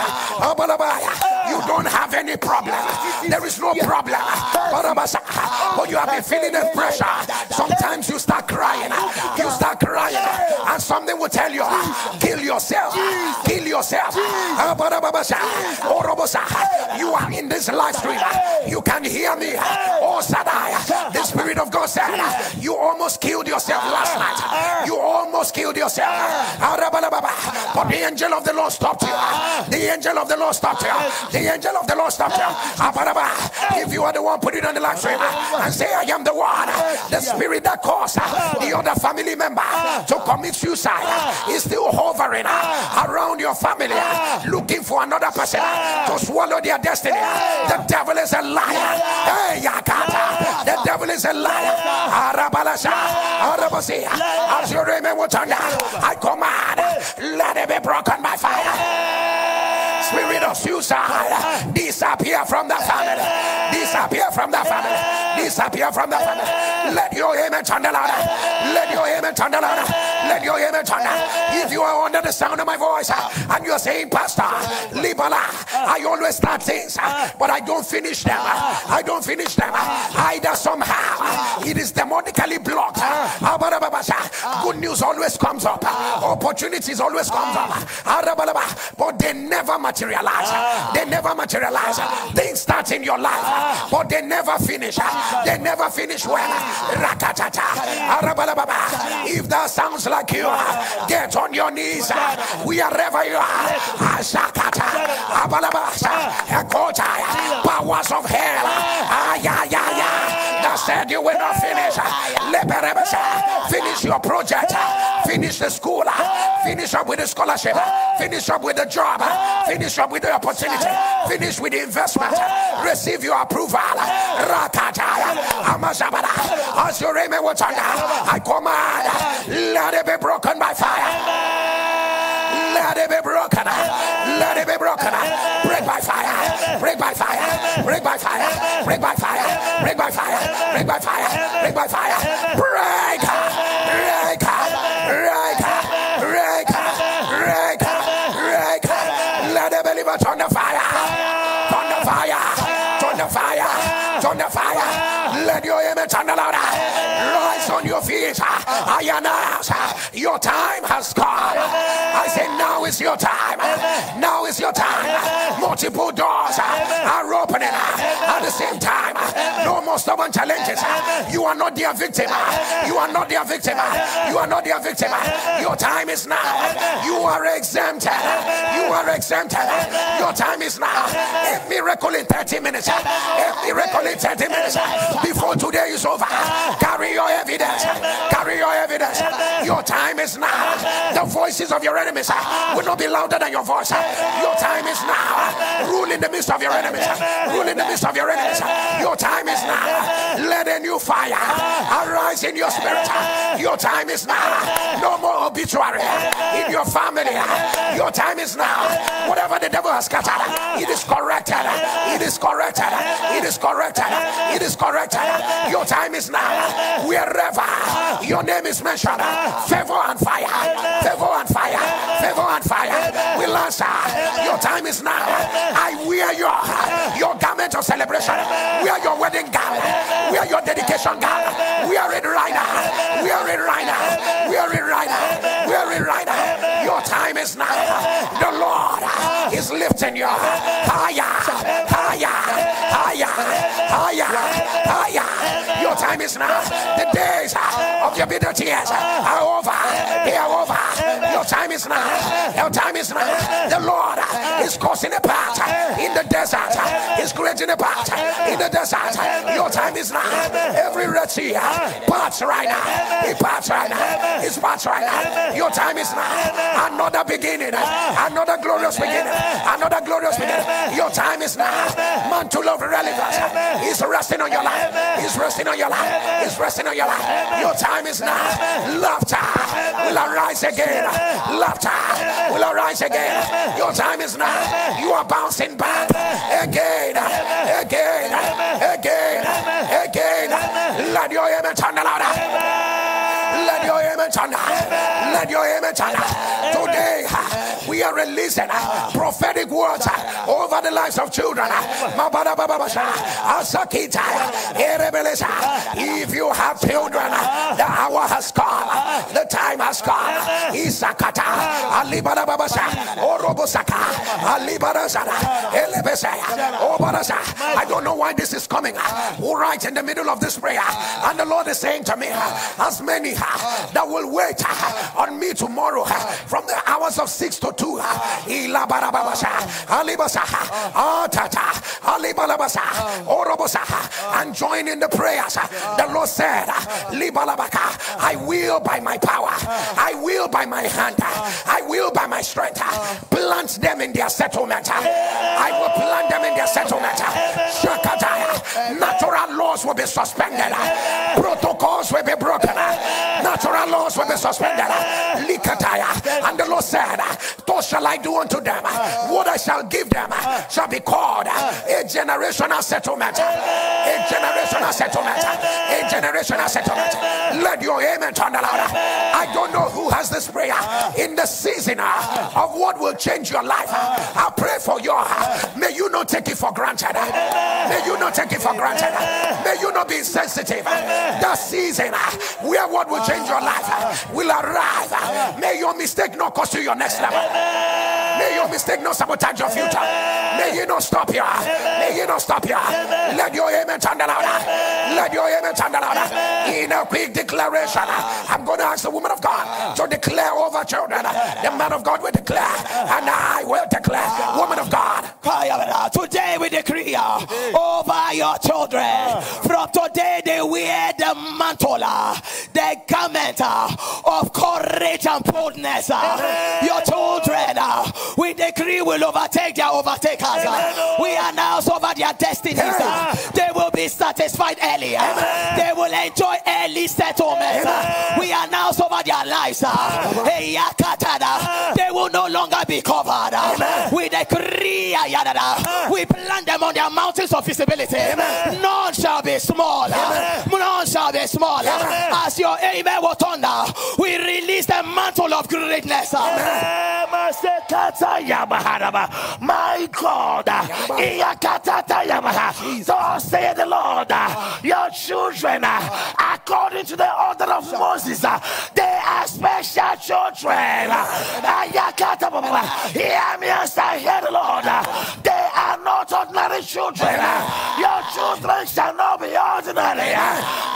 You don't have any problem. There is no problem. But you have been feeling a pressure. Sometimes you start crying. You start crying. And something will tell you, kill yourself. Kill yourself. Orobosa, You are in this live stream. You can hear me. Oh, Sadai. The Spirit of God said, You almost killed yourself last night. You almost killed yourself. But the angel of the Lord stopped you. The angel of the Lord stopped you. The angel of the Lord stopped you. If you are the one, put it on the live stream and say, I am the one. The spirit that caused the other family member to commit suicide is still hovering around your family, looking for another person to swallow their destiny. The devil is a liar. Hey, Yakata. The devil is a liar. Arabalasa, Arabasia. As will turn down, I command, let it be broken by fire. Spirit of suicide, disappear from the family. Disappear from the family. Disappear from the family. Let your turn the louder. Let your amen the louder. Let your amen down. If you are under the sound of my voice uh, and you're saying, Pastor, Libala, I always start things, uh, but I don't finish them. Uh, I don't finish them. Either somehow it is demonically blocked. Good news always comes up. Opportunities always comes up. But they never materialize. They never materialize. Things start in your life, but they never finish. They never finish well. If that sounds like you, get on your knees. Wherever you. Are. Powers of hell. Ah, yeah, yeah, yeah. Said you will not finish. Finish your project. Finish the school. Finish up with the scholarship. Finish up with the job. Finish up with the opportunity. Finish with the investment. Receive your approval. As your amen turn I command, let it be broken by fire. Let it be broken. Let it be broken. Break by fire. Break by fire. Break by fire. Break by I announce your time has come. I say now is your time. Now is your time. Multiple doors are opening at the same time. No more stubborn challenges. You are not their victim. You are not their victim. You are not their victim. Your time is now. You are exempted. You are exempted. Your time is now. A miracle in 30 minutes. A miracle in 30 minutes. Before today is over. Carry your evidence. Carry your evidence. Your time is now. The voices of your enemies uh, will not be louder than your voice. Uh. Your time is now. Rule in the midst of your enemies. Uh. Rule in the midst of your enemies. Your time is now. Let a new fire arise in your spirit. Your time is now. No more obituary in your family. Your time is now. Whatever the devil has scattered, it is corrected. It is corrected. It is corrected. It is corrected. Your time is now. Wherever your name is mentioned, favor and fire. Favor and fire. Favor and fire. Will answer. Your time is now. I wear your your garment of celebration. Wear your wedding gown. Wear your dedication gown. Wear it right now. Wear it right now. Wear it right now. Wear it right now. Your time is now. The Lord is lifting you higher, higher, higher, higher, time is now. The days uh, of your bitter tears uh, are over. They are over. Your time is now. Your time is now. The Lord uh, is causing a path in the desert. He's creating a path in the desert. Your time is now. Every Red Sea parts right now. He parts right now. He parts right now. Your time is now. Another beginning. Another glorious beginning. Another glorious beginning. Your time is now. Mantle of relevance. He's resting on your life. He's resting on your life. He's resting on your life. Your time is now. Laughter will arise again. Laughter will arise again. Your time is now. You are bouncing back. Again, again, again, again. Let your image turn louder. Let your image turn. Let your image turn. We are releasing uh, prophetic words uh, over the lives of children. Uh, if you have children, the hour has come, the time has come. I don't know why this is coming. Right in the middle of this prayer, and the Lord is saying to me, as many that will wait on me tomorrow from the hours of 6 to 2 and join in the prayers. The Lord said, Libalabaka, I will by my power, I will by my hand, I will by my strength. Plant them in their settlement. I will plant them in their settlement. Natural laws will be suspended, protocols will be broken, natural laws will be suspended. Likataya. And the Lord said, Thus shall I do unto them what I shall give them shall be called a generational settlement. A generational settlement. A generational settlement. Let your amen turn louder. I don't know who has this prayer in the season uh, of what will change your life. Uh, I pray for you. May you not take it for granted. May you not take it for granted. May you not be sensitive. The season uh, where what will change your life will arrive. May your mistake not cost you your next level. Yeah! May your mistake not sabotage your future. May you not stop here. May you not stop here. Let your amen turn louder. Let your amen turn louder. In a quick declaration, I'm going to ask the woman of God to declare over children. The man of God will declare, and I will declare, woman of God. Today we decree uh, over your children. From today they wear the mantle, uh, the garment uh, of courage and boldness. Your children, we decree will overtake their overtakers. We announce over their destinies. They will be satisfied earlier. They will enjoy early settlement. We announce over their lives. They will no longer be covered. We decree, we plant them on their mountains of visibility. None shall be small. None shall be small. As your amen will thunder, we release the mantle of greatness. My God, so say the Lord, your children, according to the order of Moses, they are special children. Hear me as I hear the Lord. They are not ordinary children. Your children shall not be ordinary.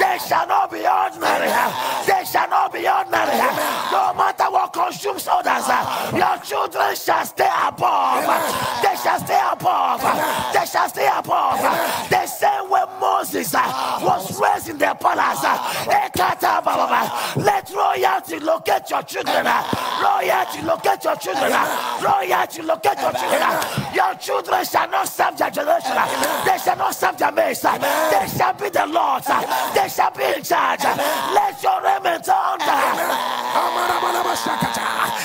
They shall not be ordinary. They shall not be ordinary. No matter what consumes others, your children shall stay above. They shall stay above. They shall stay above. The same way Moses was raised in the palace. Let royalty locate your children. Royalty locate your children. Royalty locate your children. Your children shall not serve their generation. They shall not serve their mates. They shall be the Lord's. They shall be in charge. Let your remnant under.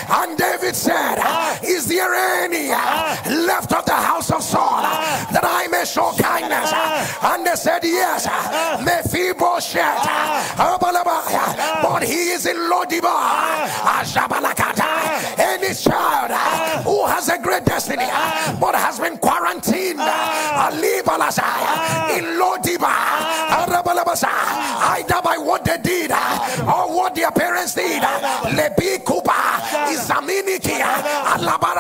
And David said, Is there any left of the house of Saul that I may show kindness? And they said, Yes, Mephibosheth. But he is in Lodebar. Any child who has a great destiny but has been quarantined in Lodebar. Either by what they did or what their parents did. Lebi Kuba Izaminikia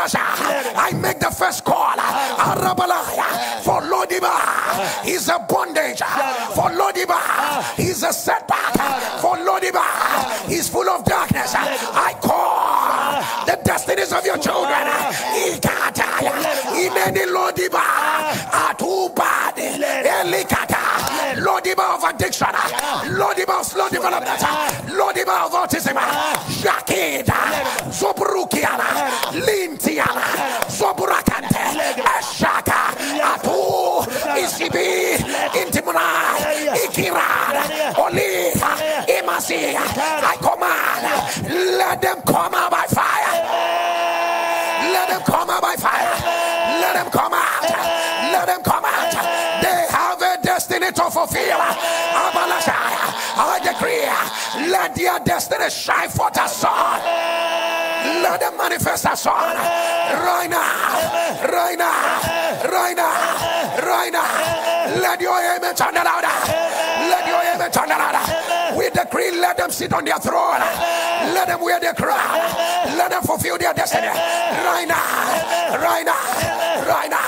Alabarasha. I make the first call. For Lodiba is a bondage. For Lodiba is a setback. For Lodiba is full of darkness. I call the destinies of your children. Ineni Lodiba Atubade Elikata Lodiba of addiction. Lodiba of slow development. Lodiba of autism. Shakida Sobrukiana Lintiana Intimuna Ikiran Oliva Imasi I command. Let them come out by fire. Let them come out by fire. Let them come out. Let them come out. They have a destiny to fulfill. I decree let their destiny shine forth as sun. Let them manifest as son. Right now. Right now. Right now. Right now. Let your amen turn louder. Let your amen turn louder. We decree, let them sit on their throne. Let them wear their crown. Let them fulfill their destiny. Right now. Right now. Right now.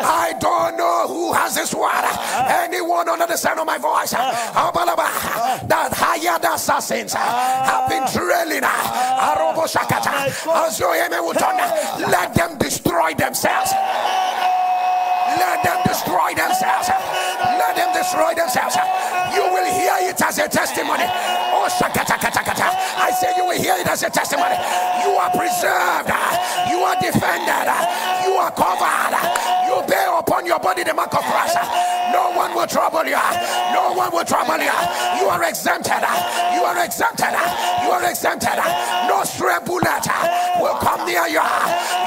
I don't know who has this word. Anyone under the sound of my voice. That hired assassins have been drilling. Arobo Shakata. As your amen will turn, let them destroy themselves. Let them destroy themselves. Let them destroy themselves. You will hear it as a testimony. Oh. I say you will hear it as a testimony. You are preserved. You are defended. You are covered. Upon your body the mark of Christ. No one will trouble you. No one will trouble you. You are exempted. You are exempted. You are exempted. No stray bullet will come near you.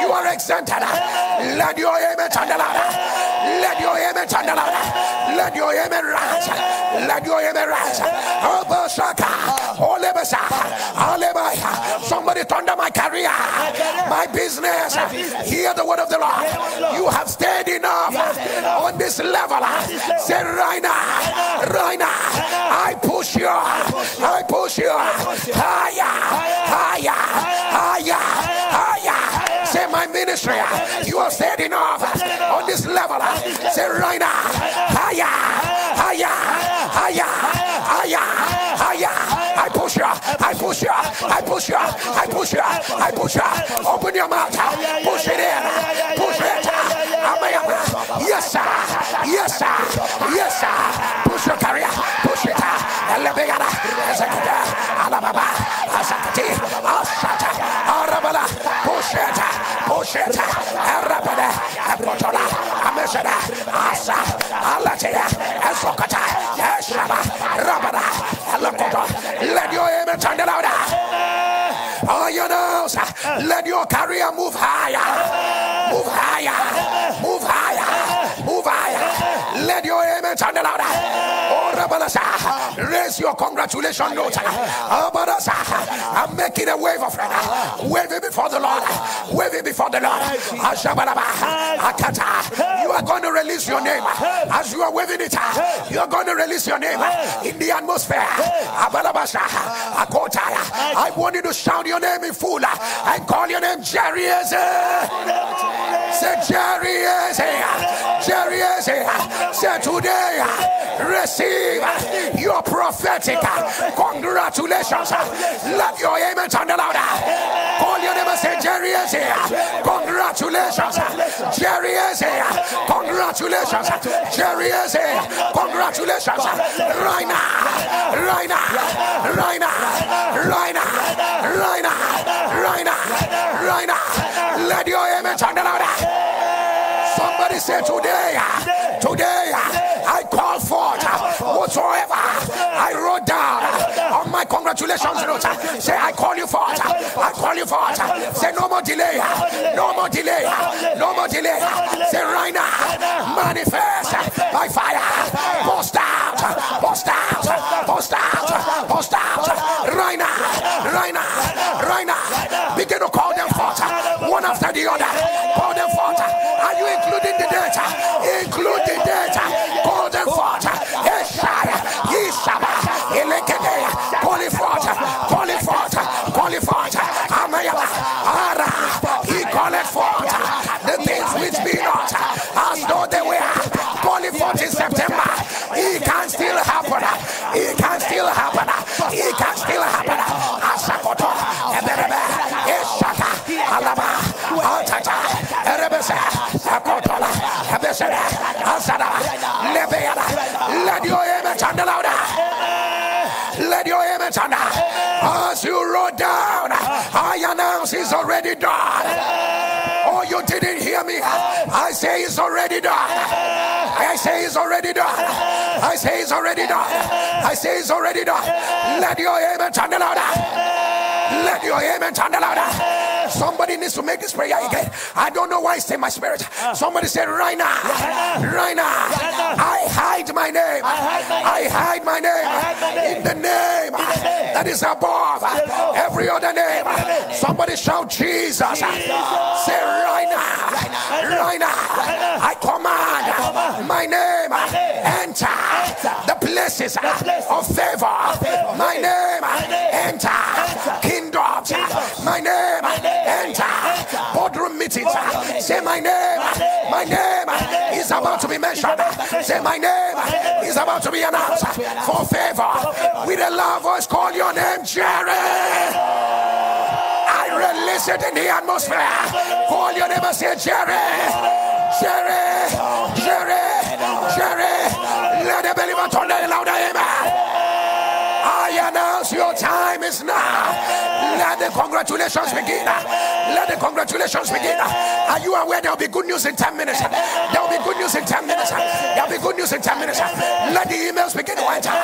You are exempted. Let your amen turn the Let your amen turn the Let your amen rise. Let your amen rise. Somebody thunder my career, my business. Hear the word of the Lord. You have stayed enough on this level. Say right now, right now, I push you, I push you. Higher, higher, higher, higher. Say my ministry, you have stayed enough on this level. Say right now, higher, higher, higher, higher, higher. I push you, I push you, I push you, I push you, I push you. Open your mouth, push it in, push it. Yes, sir, yes, sir, yes, sir. Push your career, push it. Elebegada, Ezekada, Alababa, Azakati, Asata, Arabala, push it, push it. Arabada, Apotola, Amesada, Asa, Alatea, Ezokata, Eshaba, Rabada, Alakoto. Let your amen turn it louder. Oh, you know, let your career move higher, move higher, move higher, move higher. Let your amen it louder. Oh, Rabalasa, raise your congratulation note. Abarasa, I'm making a wave of friend. Wave it before the Lord. Wave it before the Lord. Akata, you are going to release your name. As you are waving it, you are going to release your name in the atmosphere. Abalabasha, Akota. I want you to shout your name in full. And call your name Jerry Say Jerry Jerry Say today uh, receive uh, your prophetic uh, congratulations. Let your amen turn louder. Call your and say Jerry is here. Congratulations. Jerry is here. Congratulations. Jerry is here. Congratulations. Right now. Right now. Right now. Right. Let your amen turn louder. Somebody say today, uh, today, uh, I call forth uh, whatsoever I wrote down on my congratulations note. Say, I call you forth. I call you forth. Say, no more delay. No more delay. No more delay. Say, right now, manifest by fire. Post out. Post out. Post out. Post out. Right now. Right now. Right now. Begin to call them forth. One after the other. Call them forth. Are you including the data? Include the data. Let your amen turn louder. Let your amen turn As you wrote down, I announce it's already done. Oh, you didn't hear me. I say it's already done. I say it's already done. I say it's already done. I say it's already done. Let your amen turn louder. Let your amen turn louder. Somebody needs to make this prayer again. I don't know why it's in my spirit. Somebody said, right now, right now, I hide my name. I hide my name in the name that is above every other name. Somebody shout Jesus. Say right now, right now, I command my name. Enter the places of favor. My name. enter kingdoms. My name. Enter boardroom meetings. Say my name. My name. Is about to be mentioned. Say my name is about to be announced for favor. With a loud voice, call your name, Jerry. Release it in the atmosphere. Call your and say, Jerry. Jerry. Jerry. Jerry. Let the believer the louder. Amen. I your time is now. Let the congratulations begin. Let the congratulations begin. Are you aware there will be good news in 10 minutes? There will be good news in 10 minutes. There will be good news in 10 minutes. Let the emails begin to enter.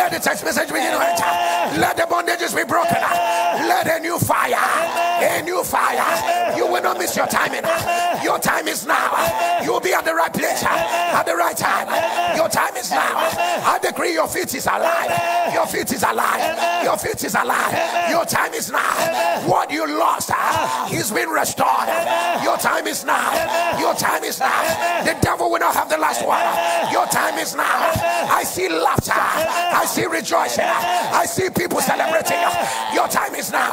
Let the text message begin to enter. Let the bondages be broken. Let a new fire, a new fire. You will not miss your timing. Your time is now. You will be at the right place at the right time. Your time is now. I decree your feet is alive. Your feet is alive. Your feet is alive. Your time is now. What you lost ah, is being restored. Your time is now. Your time is now. The devil will not have the last one. Your time is now. I see laughter. I see rejoicing. I see people celebrating. Your time is now.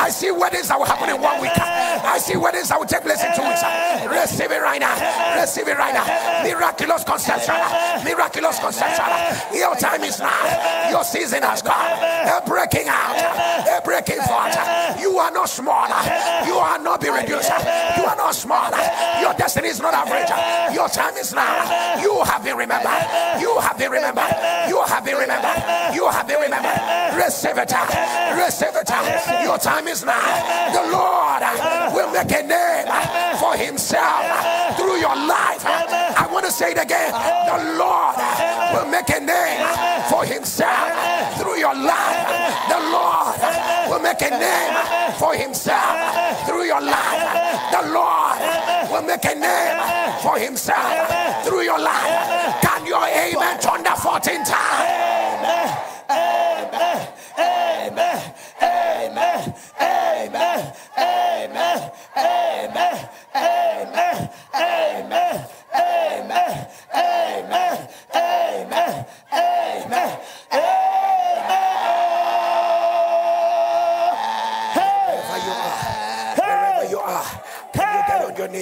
I see weddings that will happen in one week. I see weddings that will take place in two weeks. Receive it right now. Receive it right now. Miraculous conception. Miraculous conception. Your time is now. Your season has come. A breaking out. A breaking forth. You are not smaller. You are not be reduced. You are not smaller. Your destiny is not average. Your time is now. You have been remembered. You have been remembered. You have been remembered. You have been remembered. Receive it. Receive it. Your time is now. The Lord will make a name for himself through your life. I want to say it again. The Lord will make a name for himself through your life. The Lord will make a name for himself through your life. The Lord will make a name for himself through your life. Can your amen thunder 14 times? Amen.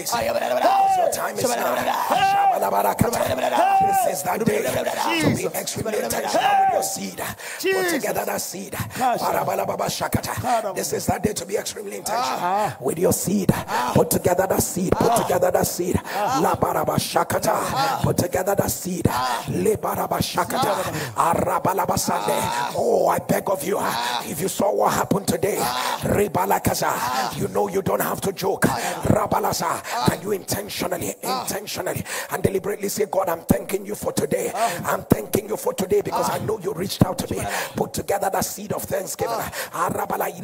Get your time is now. This is that day to be extremely intentional with your seed. Put together that seed. This is that day to be extremely intentional with your seed. Put together that seed. Put together that seed. La baraba shakata. Put together that seed. Le baraba shakata. Arabalaba sande. Oh, I beg of you, if you saw what happened today, Ribalakaza, you know you don't have to joke. Rabalasa, Ah. can you intentionally, ah. intentionally, and deliberately say, God, I'm thanking you for today. Ah. I'm thanking you for today because I know you reached out to me. Put together that seed of thanksgiving.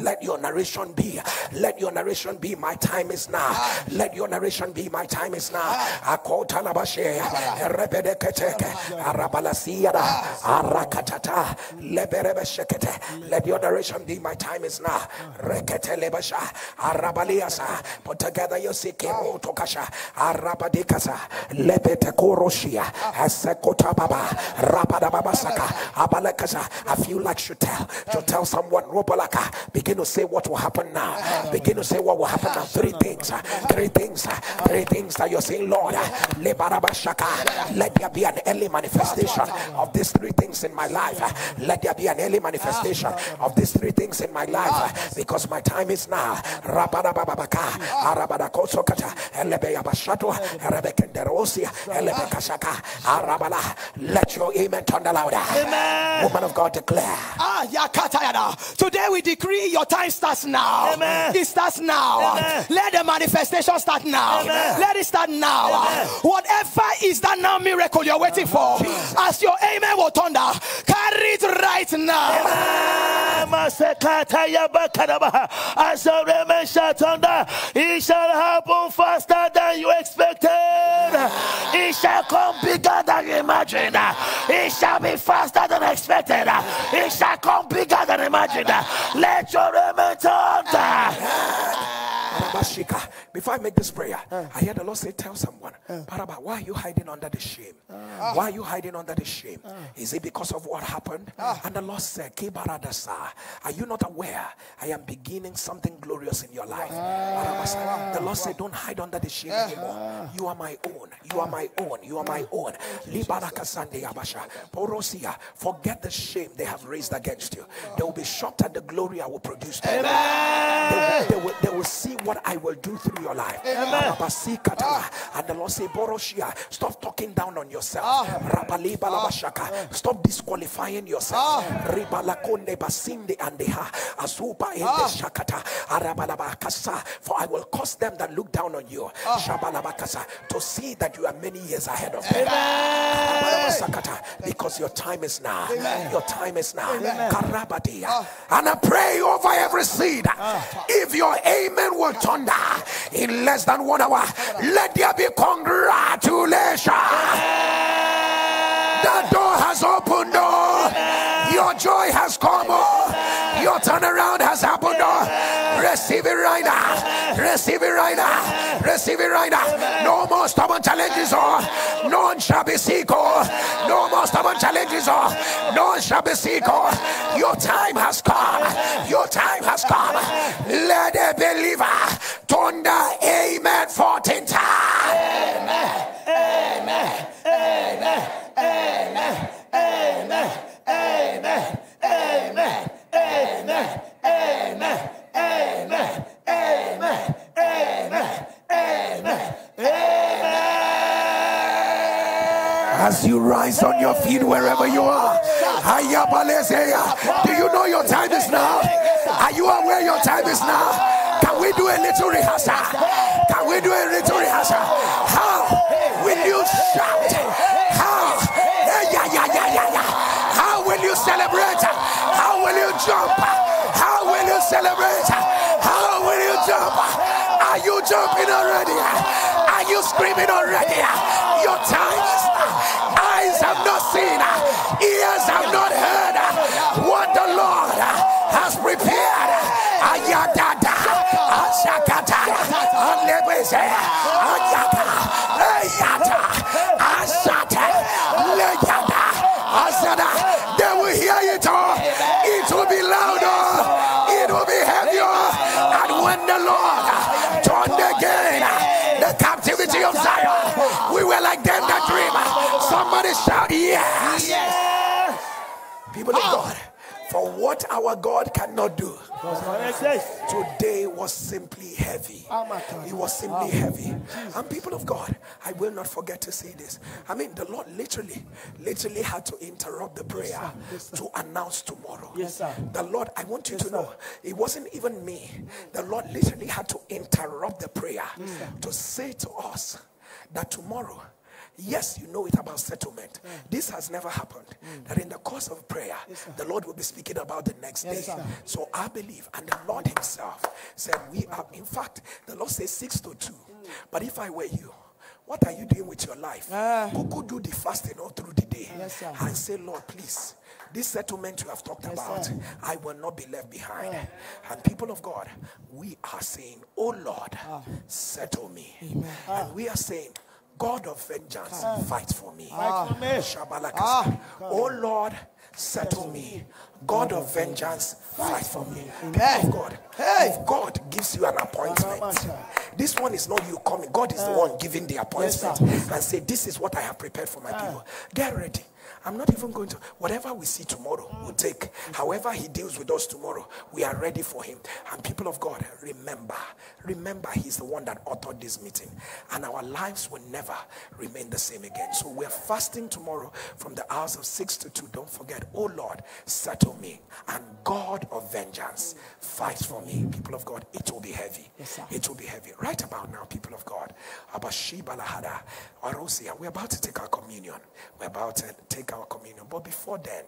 Let your narration be. Let your narration be. My time is now. Let your narration be. My time is now. Akota labashe. Rebedeketeke. Arabala siyada. Arakatata. Leberebe shekete. Let your narration be. My time is now. Rekete lebasha. Arabaliasa. Put together your sikemo tokasha. Arabadikasa. Lebete koroshia. Asekota baba. Rabada baba saka. I feel like should tell. Should tell someone. Robalaka. Begin to say what will happen now. Begin to say what will happen now. Three things. Uh, three things. Uh, three things that you're saying, Lord. Uh, Lebarabashaka. Let there be an early manifestation of these three things in my life. Let there be an early manifestation of these three things in my life because my time is now. Rabadababaka. Arabadakosokata. Elebeyabashato. Rebekenderosia. Elebekashaka. Arabala. Let your amen thunder louder. Amen. Woman of God declare. Ah, yakatayada. Today we decree your time starts now. Amen. It starts now. Amen. Let the manifestation start now. Amen. Let it start now. Whatever is that now miracle you're waiting for, as your amen will thunder, carry it right now. Masekata Yabakadabaha. As the Remen shall thunder, it shall happen faster than you expected. It shall come bigger than you imagined. It shall be faster than expected. It shall come bigger than imagined. Let your Remen thunder. Before I make this prayer, I hear the Lord say, Tell someone, Paraba, why are you hiding under the shame? Why are you hiding under the shame? Is it because of what happened? And the Lord said, Kibaradasa, Are you not aware? I am beginning something glorious in your life. The Lord said, Don't hide under the shame anymore. You are my own. You are my own. You are my own. Libarakasande Abasha. Porosia. Forget the shame they have raised against you. They will be shocked at the glory I will produce. They will, they, will, they will what I will do through your life. Arabasikata. Ah, and the Lord say, Boroshia, stop talking down on yourself. Rabaliba labashaka. Stop disqualifying yourself. Ribalakonde basinde andeha. Azuba ende shakata. Arabalabakasa. For I will cause them that look down on you Shabalabakasa, to see that you are many years ahead of them. Because your time is now. Your time is now. Karabadia. And I pray over every seed. If your amen will thunder in less than one hour, let there be congratulations. The door has opened. Oh. Your joy has come. Oh. Your turnaround has happened. Oh. Receive it right now. Receive it right now. Receive it right now. No more stubborn challenges. Oh. No one shall be sick. Oh. No more stubborn challenges. Oh. No one shall be sick. Oh. Your time has come. Your time has come. Let the believer thunder amen 14 times. As you rise on your feet wherever you are, do you know your time is now? Are you aware your time is now? Can we do a little rehearsal? Can we do a little rehearsal? How will you shout? How? You celebrate? How will you jump? How will you celebrate? How will you jump? Are you jumping already? Are you screaming already? Your time is. Eyes have not seen, ears have not heard what the Lord has prepared. Ayadada, Ashakata, Alebese, shout, yes. Yes. People of God, for what our God cannot do, today was simply heavy. It was simply heavy. And people of God, I will not forget to say this. I mean, the Lord literally, literally had to interrupt the prayer to announce tomorrow. Yes, sir. The Lord, I want you to know, it wasn't even me. The Lord literally had to interrupt the prayer to say to us that tomorrow. Yes, you know it about settlement. This has never happened. That in the course of prayer, the Lord will be speaking about the next day. sir. So I believe, and the Lord Himself said, We are, in fact, the Lord says six to two. But if I were you, what are you doing with your life? Who could do the fasting all through the day Yes, and say, Lord, please, this settlement you have talked about, sir. I will not be left behind. And people of God, we are saying, Oh Lord, settle me. And we are saying, God of vengeance, fight for me. Ah. Shabalakasa. Oh Lord, settle me. God of vengeance, fight for me. Of God, if God gives you an appointment, this one is not you coming. God is the one giving the appointment and say, This is what I have prepared for my people. Get ready. I'm not even going to, whatever we see tomorrow, we'll take. However, He deals with us tomorrow, we are ready for Him. And people of God, remember, remember, He's the one that authored this meeting. And our lives will never remain the same again. So we're fasting tomorrow from the hours of 6 to 2. Don't forget, oh Lord, settle me. And God of vengeance, fight for me. People of God, it will be heavy. it will be heavy. Right about now, people of God, Abashibalahada, Arosia, we're about to take our communion. We're about to take communion. But before then,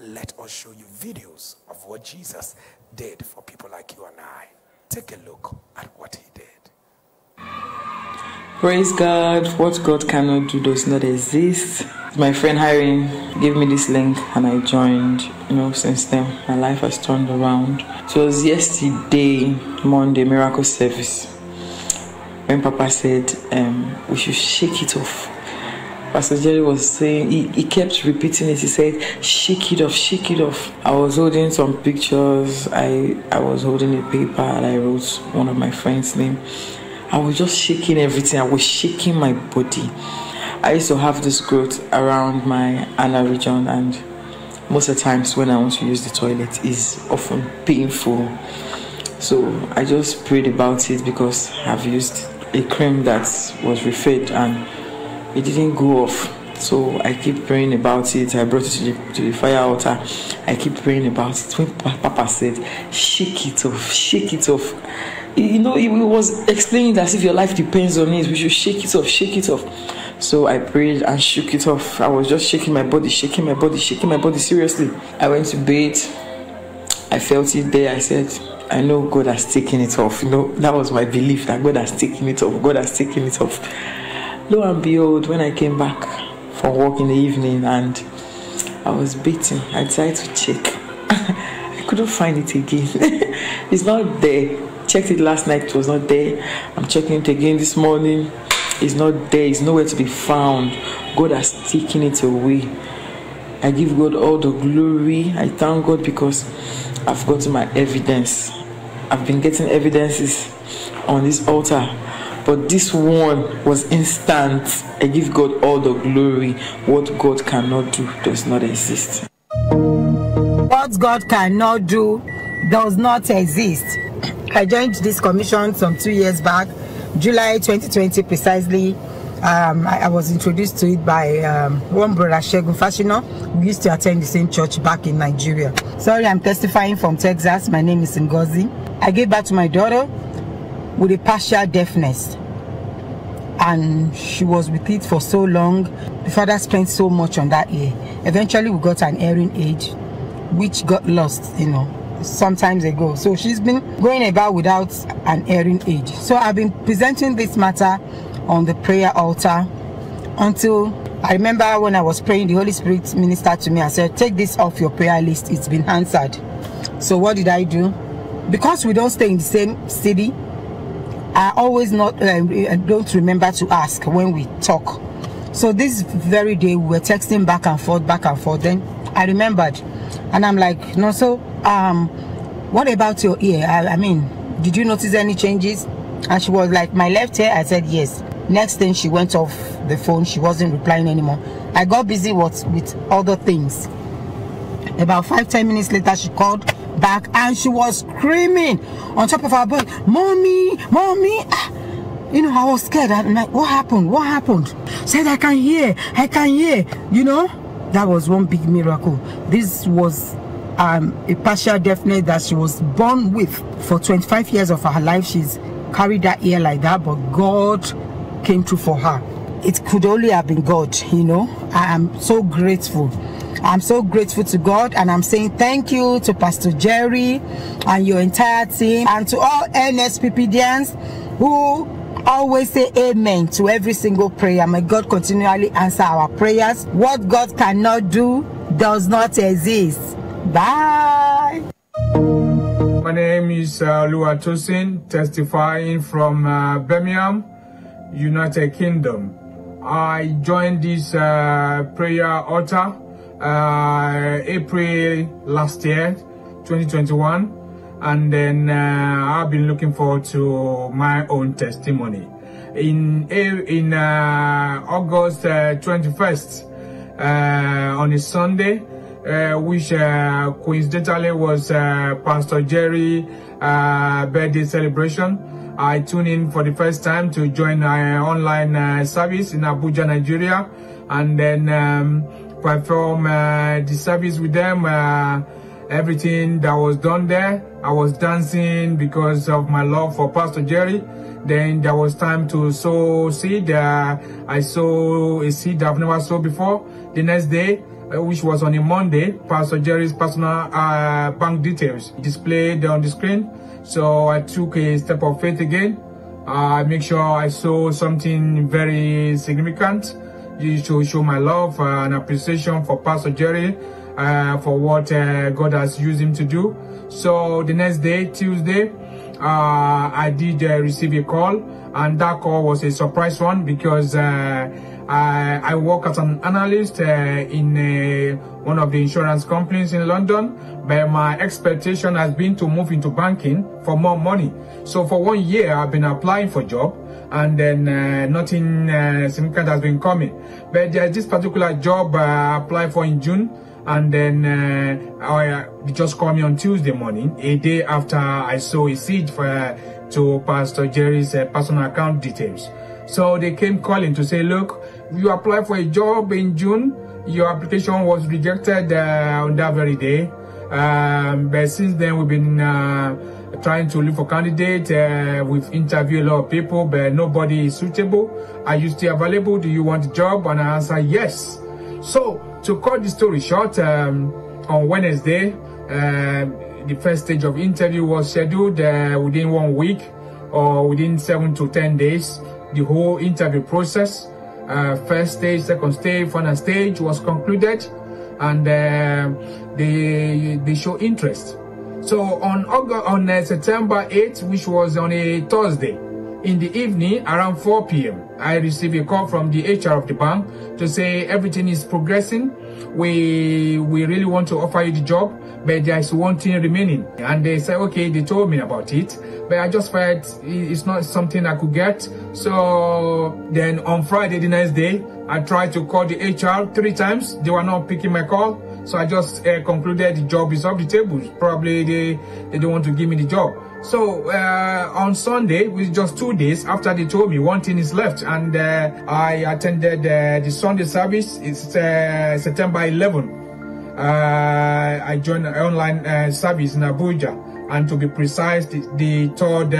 let us show you videos of what Jesus did for people like you and I. Take a look at what he did. Praise God. What God cannot do does not exist. My friend Irene gave me this link and I joined. You know, since then, my life has turned around. So it was yesterday, Monday, miracle service, when Papa said um, we should shake it off. Pastor Jerry was saying, he, he kept repeating it. He said, shake it off, shake it off. I was holding some pictures. I, I was holding a paper and I wrote one of my friend's name. I was just shaking everything. I was shaking my body. I used to have this growth around my anal region, and most of the times when I want to use the toilet is often painful. So I just prayed about it because I've used a cream that was referred and it didn't go off. So I keep praying about it. I brought it to the, to the fire altar. I keep praying about it. When Papa said, shake it off, shake it off. You know, he was explaining as if your life depends on it. We should shake it off, shake it off. So I prayed and shook it off. I was just shaking my body, shaking my body, shaking my body seriously. I went to bed. I felt it there. I said, I know God has taken it off. You know, that was my belief that God has taken it off. God has taken it off. Lo and behold, when I came back for work in the evening and I was beaten, I decided to check. I couldn't find it again. it's not there. Checked it last night, it was not there. I'm checking it again this morning. It's not there, it's nowhere to be found. God has taken it away. I give God all the glory. I thank God because I've gotten my evidence. I've been getting evidences on this altar, but this one was instant. I give God all the glory. What God cannot do does not exist. What God cannot do does not exist. I joined this commission some two years back, July 2020 precisely. Um, I, I, was introduced to it by um, one brother, Shegun Fashino. We used to attend the same church back in Nigeria. Sorry, I'm testifying from Texas. My name is Ngozi. I gave birth to my daughter with a partial deafness. And she was with it for so long. The father spent so much on that ear. Eventually, we got an hearing aid, which got lost, you know, sometimes ago. So she's been going about without an hearing aid. So I've been presenting this matter on the prayer altar until I remember when I was praying, the Holy Spirit ministered to me and said, Take this off your prayer list, it's been answered. So, what did I do? Because we don't stay in the same city, I always not uh, don't remember to ask when we talk. So, this very day, we were texting back and forth, back and forth. Then I remembered, and I'm like, No, so, um, what about your ear? I, I mean, did you notice any changes? And she was like, My left ear? I said, Yes. Next thing she went off the phone, she wasn't replying anymore. I got busy with, with other things. About five, ten minutes later, she called back and she was screaming on top of her voice, Mommy, Mommy. Ah, you know, I was scared. I'm like, what happened? What happened? Said, I can hear, I can hear. You know, that was one big miracle. This was um, a partial deafness that she was born with. For 25 years of her life, she's carried that ear like that, but God came through for her. It could only have been God, you know. I am so grateful. I'm so grateful to God and I'm saying thank you to Pastor Jerry and your entire team and to all NSPPDians who always say amen to every single prayer. May God continually answer our prayers. What God cannot do does not exist. Bye. My name is uh, Lua Tosin, testifying from uh, Birmingham. United Kingdom. I joined this uh, prayer altar uh, April last year, 2021, and then uh, I've been looking forward to my own testimony. In in uh, August 21st, uh, on a Sunday, uh, which coincidentally was Pastor Jerry birthday celebration. I tuned in for the first time to join our online uh, service in Abuja, Nigeria, and then um, perform uh, the service with them. Uh, everything that was done there, I was dancing because of my love for Pastor Jerry. Then there was time to sow seed. Uh, I sow a seed I've never sowed before. The next day, uh, which was on a Monday, Pastor Jerry's personal uh, bank details displayed on the screen. So I took a step of faith again. I make sure I saw something very significant to show my love uh, and appreciation for Pastor Jerry uh, for what uh, God has used him to do. So the next day, Tuesday, uh, I did uh, receive a call and that call was a surprise one because uh, I, I, work as an analyst in one of the insurance companies in London but my expectation has been to move into banking for more money. So for one year, I've been applying for job and then uh, nothing uh, significant has been coming. But there's this particular job uh, I applied for in June And then uh, I, uh, just called me on Tuesday morning, a day after I saw a seed for to Pastor Jerry's personal account details. So they came calling to say, look, you applied for a job in June. Your application was rejected on that very day. Um, but since then, we've been trying to look for candidates. Uh, we've interviewed a lot of people, but nobody is suitable. Are you still available? Do you want a job? And I answer yes. So to cut the story short, um, on Wednesday, um, the first stage of interview was scheduled uh, within one week or within seven to ten days. The whole interview process, uh, first stage, second stage, final stage was concluded, and uh, they they show interest. So on August, on uh, September 8th, which was on a Thursday, in the evening around 4 p.m., I received a call from the HR of the bank to say everything is progressing. We we really want to offer you the job, but there is one thing remaining. And they said, okay, they told me about it, but I just felt it's not something I could get. So then on Friday, the next day, I tried to call the HR three times. They were not picking my call. So I just uh, concluded the job is off the table. Probably they, they don't want to give me the job. So uh, on Sunday, with just two days after they told me one thing is left, and uh, I attended uh, the Sunday service. It's uh, September 11. Uh, I joined an online uh, service in Abuja, and to be precise, the, the third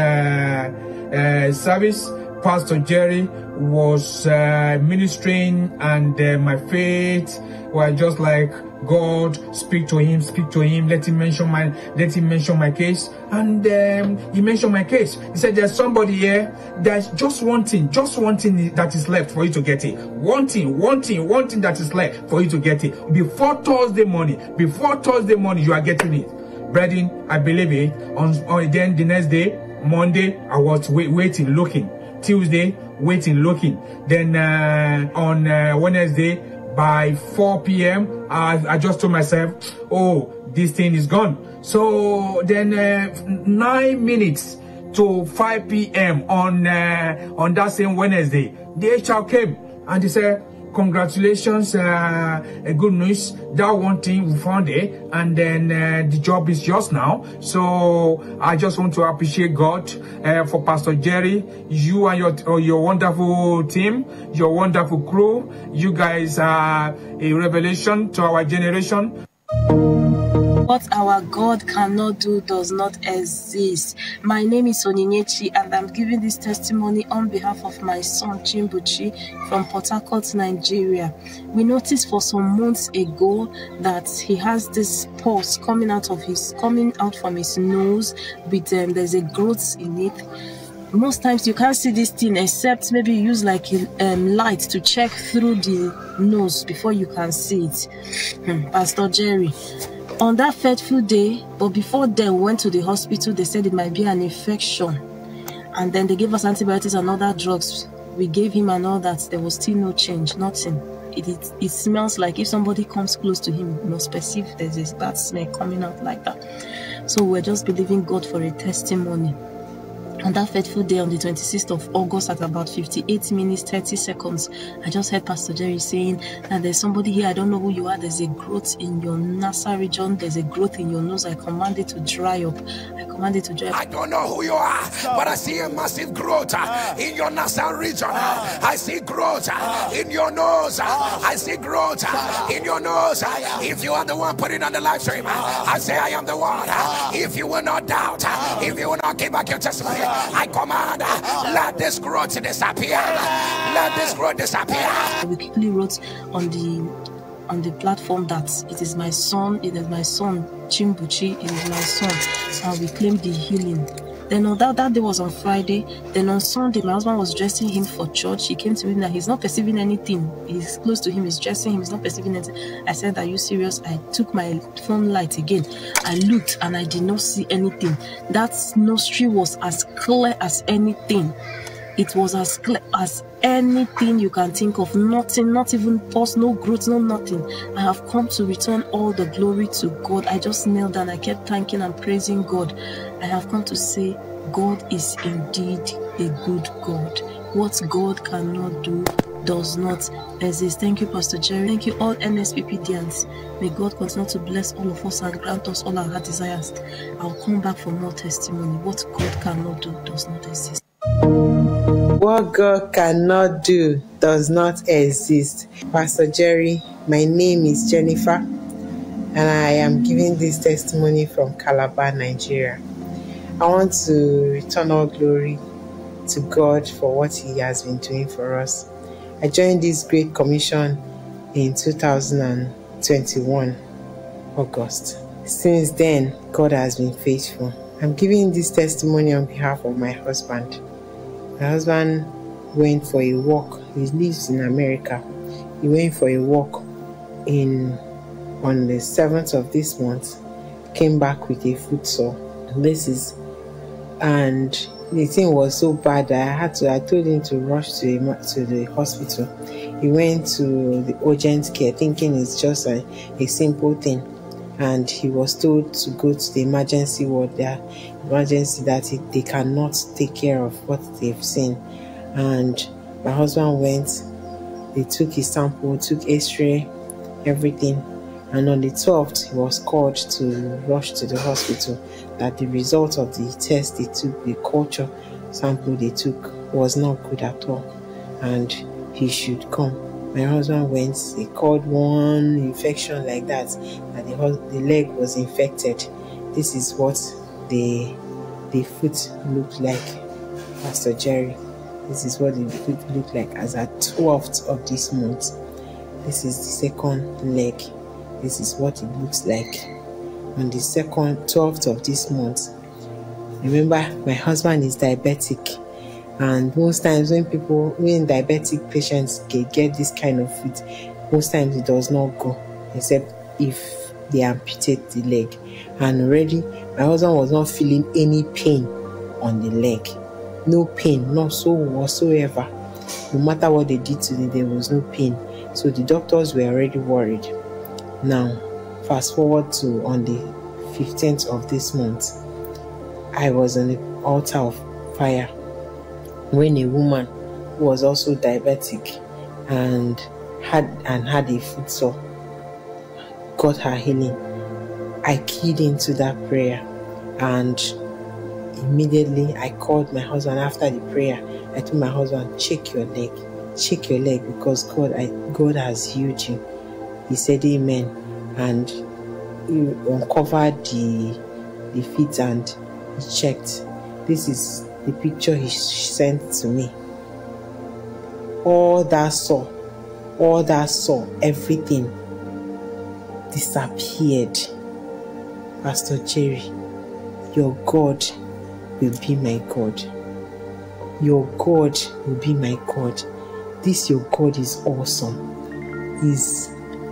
service, Pastor Jerry was ministering, and my faith were just like God, speak to him, speak to him, let him mention my let him mention my case. And um, he mentioned my case. He said there's somebody here, there's just one thing, just one thing that is left for you to get it. One thing, one thing, one thing that is left for you to get it. Before Thursday morning, before Thursday morning, you are getting it. Brethren, I believe it. On, on then the next day, Monday, I was wait, waiting, looking. Tuesday, waiting, looking. Then uh, on uh, Wednesday, by 4 p.m. I, I just told myself, oh, this thing is gone. So then uh, nine minutes to 5 p.m. on uh, on that same Wednesday, the HR came and they said, congratulations, uh, good news. That one thing we found it, and then uh, the job is yours now. So I just want to appreciate God uh, for Pastor Jerry, you and your uh, your wonderful team, your wonderful crew. You guys are a revelation to our generation. What our God cannot do does not exist. My name is Onyinyechi and I'm giving this testimony on behalf of my son Chimbuchi from Port Harcourt, Nigeria. We noticed for some months ago that he has this pus coming out of his coming out from his nose with um, there's a growth in it most times you can't see this thing except maybe you use like a um, light to check through the nose before you can see it. Hmm, Pastor Jerry, on that fateful day, but before then we went to the hospital, they said it might be an infection. And then they gave us antibiotics and other drugs. We gave him and all that. There was still no change, nothing. It, it, it smells like if somebody comes close to him, you must perceive there's a bad smell coming out like that. So we're just believing God for a testimony. On that fateful day on the 26th of August at about 58 minutes 30 seconds, I just heard Pastor Jerry saying that there's somebody here, I don't know who you are, there's a growth in your nasal region, there's a growth in your nose. I command it to dry up. I command it to dry up. I don't know who you are, but I see a massive growth uh, ah. in your nasal region. Uh, ah. I see growth uh, ah. in your nose. Uh, I see growth uh, in your nose. Uh, if you are the one putting on the live stream, I say I am the one. If you will not doubt, if you will not give back your testimony, I command, let this growth disappear. Let this growth disappear. We quickly wrote on the on the platform that it is my son, it is my son, Chimbuchi, it is my son. And we claim the healing. Then on that, that day was on Friday. Then on Sunday, my husband was dressing him for church. He came to me that he's not perceiving anything. He's close to him, he's dressing him, he's not perceiving anything. I said, Are you serious? I took my phone light again. I looked and I did not see anything. That nostril was as clear as anything. It was as clear as anything you can think of. Nothing, not even pause, no growth, no nothing. I have come to return all the glory to God. I just knelt down. I kept thanking and praising God. I have come to say, God is indeed a good God. What God cannot do, does not exist. Thank you, Pastor Jerry. Thank you, all NSPPDians. May God continue to bless all of us and grant us all our desires. I'll come back for more testimony. What God cannot do does not exist. What God cannot do does not exist. Pastor Jerry, my name is Jennifer, and I am giving this testimony from Calabar, Nigeria. I want to return all glory to God for what He has been doing for us. I joined this great commission in 2021, August. Since then, God has been faithful. I'm giving this testimony on behalf of my husband. My husband went for a walk. He lives in America. He went for a walk in on the 7th of this month. Came back with a foot sore. This is and the thing was so bad that I had to. I told him to rush to a, to the hospital. He went to the urgent care, thinking it's just a, a simple thing, and he was told to go to the emergency ward. There, emergency that they cannot take care of what they've seen, and my husband went. They took his sample, took X-ray, everything, and on the 12th he was called to rush to the hospital that the result of the test they took the culture sample they took was not good at all and he should come my husband went they called one infection like that that the, the leg was infected. This is what the the foot looked like pastor jerry. This is what the foot looked like as at 12th of this month. This is the second leg. This is what it looks like. On the second 12th of this month remember my husband is diabetic and most times when people when diabetic patients get, get this kind of food most times it does not go except if they amputate the leg. And already my husband was not feeling any pain on the leg. No pain not so whatsoever. No matter what they did to him there was no pain. So the doctors were already worried. Now fast forward to on the 15th of this month i was on the altar of fire when a woman who was also diabetic and had and had a foot sore got her healing. I keyed into that prayer and immediately i called my husband. After the prayer i told my husband check your leg. Check your leg because god I, god has healed you. He said amen. And he uncovered the the feet and he checked. This is the picture he sent to me. All that saw all that saw everything disappeared. Pastor jerry your god will be my god. Your god will be my god. This your god is awesome. He's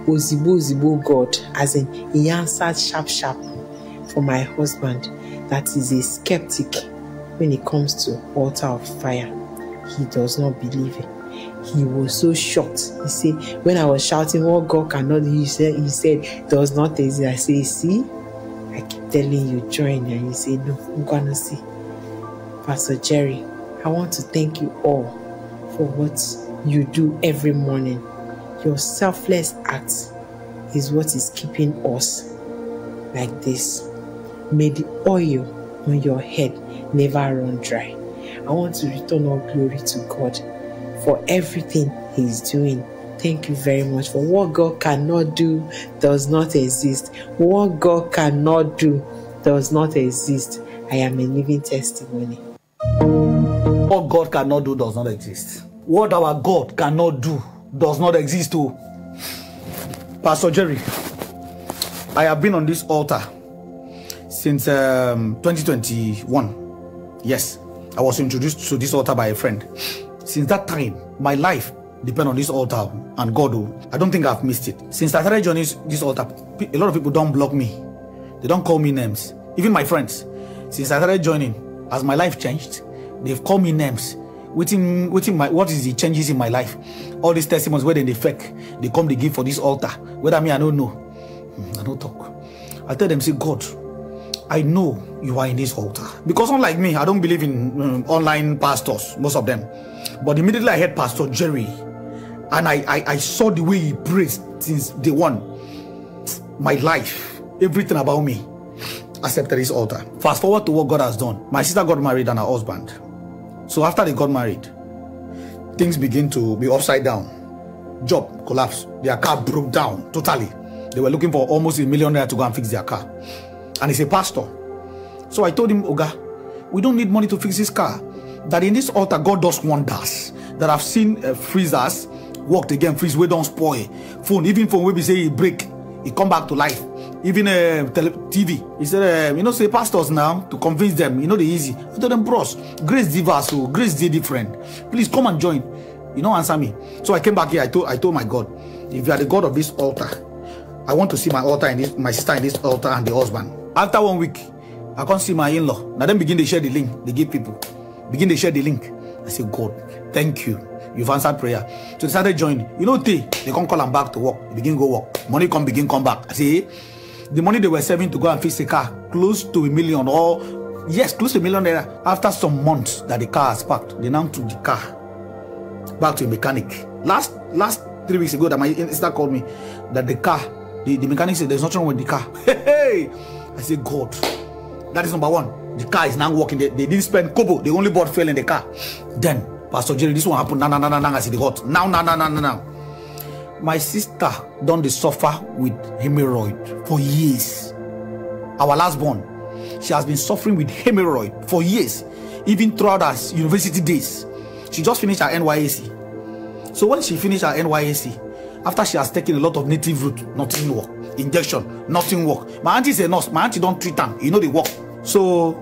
Ozibo Ozibo God, as in he answered sharp sharp for my husband that is a skeptic when it comes to altar of fire. He does not believe it. He was so shocked. He said, when I was shouting, what God cannot do, he said, he said, does not exist. I say, see, I keep telling you, join. And you say, no, I'm gonna see. Pastor Jerry, I want to thank you all for what you do every morning your selfless act is what is keeping us like this. May the oil on your head never run dry. I want to return all glory to God for everything He's doing. Thank you very much for what God cannot do does not exist. What God cannot do does not exist. I am a living testimony. What God cannot do does not exist. What our God cannot do does not exist too. Pastor Jerry, I have been on this altar since um, 2021. Yes, I was introduced to this altar by a friend. Since that time, my life depend on this altar and God. oh, I don't think I've missed it. Since I started joining this altar, a lot of people don't block me. They don't call me names. Even my friends. Since I started joining, as my life changed, they've called me names within within my what is the changes in my life all these testimonies where they fake they come they give for this altar whether me i don't know hmm, i don't talk i tell them say god i know you are in this altar because unlike me i don't believe in um, online pastors most of them but immediately i heard pastor jerry And I, I, I saw the way he prays since day one. My life, everything about me, accepted this altar. Fast forward to what God has done. My sister got married and her husband. So after they got married, things begin to be upside down. Job collapsed. Their car broke down totally. They were looking for almost a million to go and fix their car. And he's a pastor. So I told him, Oga, we don't need money to fix this car. That in this altar, God does wonders. That I've seen uh, freezers worked again, freeze we don't spoil. Phone, even phone, we say it break, it come back to life. Even uh, TV. He said, uh, you know, say pastors now to convince them, you know, the easy. I told them, bros, grace diverse, so grace is different. Please come and join. You know, answer me. So I came back here. I told, I told my God, if you are the God of this altar, I want to see my altar in this, my sister in this altar and the husband. After one week, I can't see my in-law. Now then begin to share the link. They give people. Begin to share the link. I say, God, thank you. You've answered prayer. So they started joining. You know, they, they come call them back to work. They begin go work. Money come begin come back. I say, the money they were saving to go and fix a car, close to a million or yes, close to a million naira. After some months that the car has parked, they now took the car back to a mechanic. Last last three weeks ago, that my sister called me that the car, the, the mechanic said there's nothing wrong with the car. Hey, I said, God, that is number one. The car is now working. They, they didn't spend kobo. They only bought fuel in the car. Then Pastor Jerry, this one happened. Now, now, now, now, I see the hot. Now, now, now, now, now, now. My sister done the suffer with hemorrhoid for years. Our last born, she has been suffering with hemorrhoid for years, even throughout her university days. She just finished her NYSC. So when she finished her NYSC, after she has taken a lot of native root, nothing work. Injection, nothing work. My auntie is a nurse. My auntie don't treat them. You know they work. So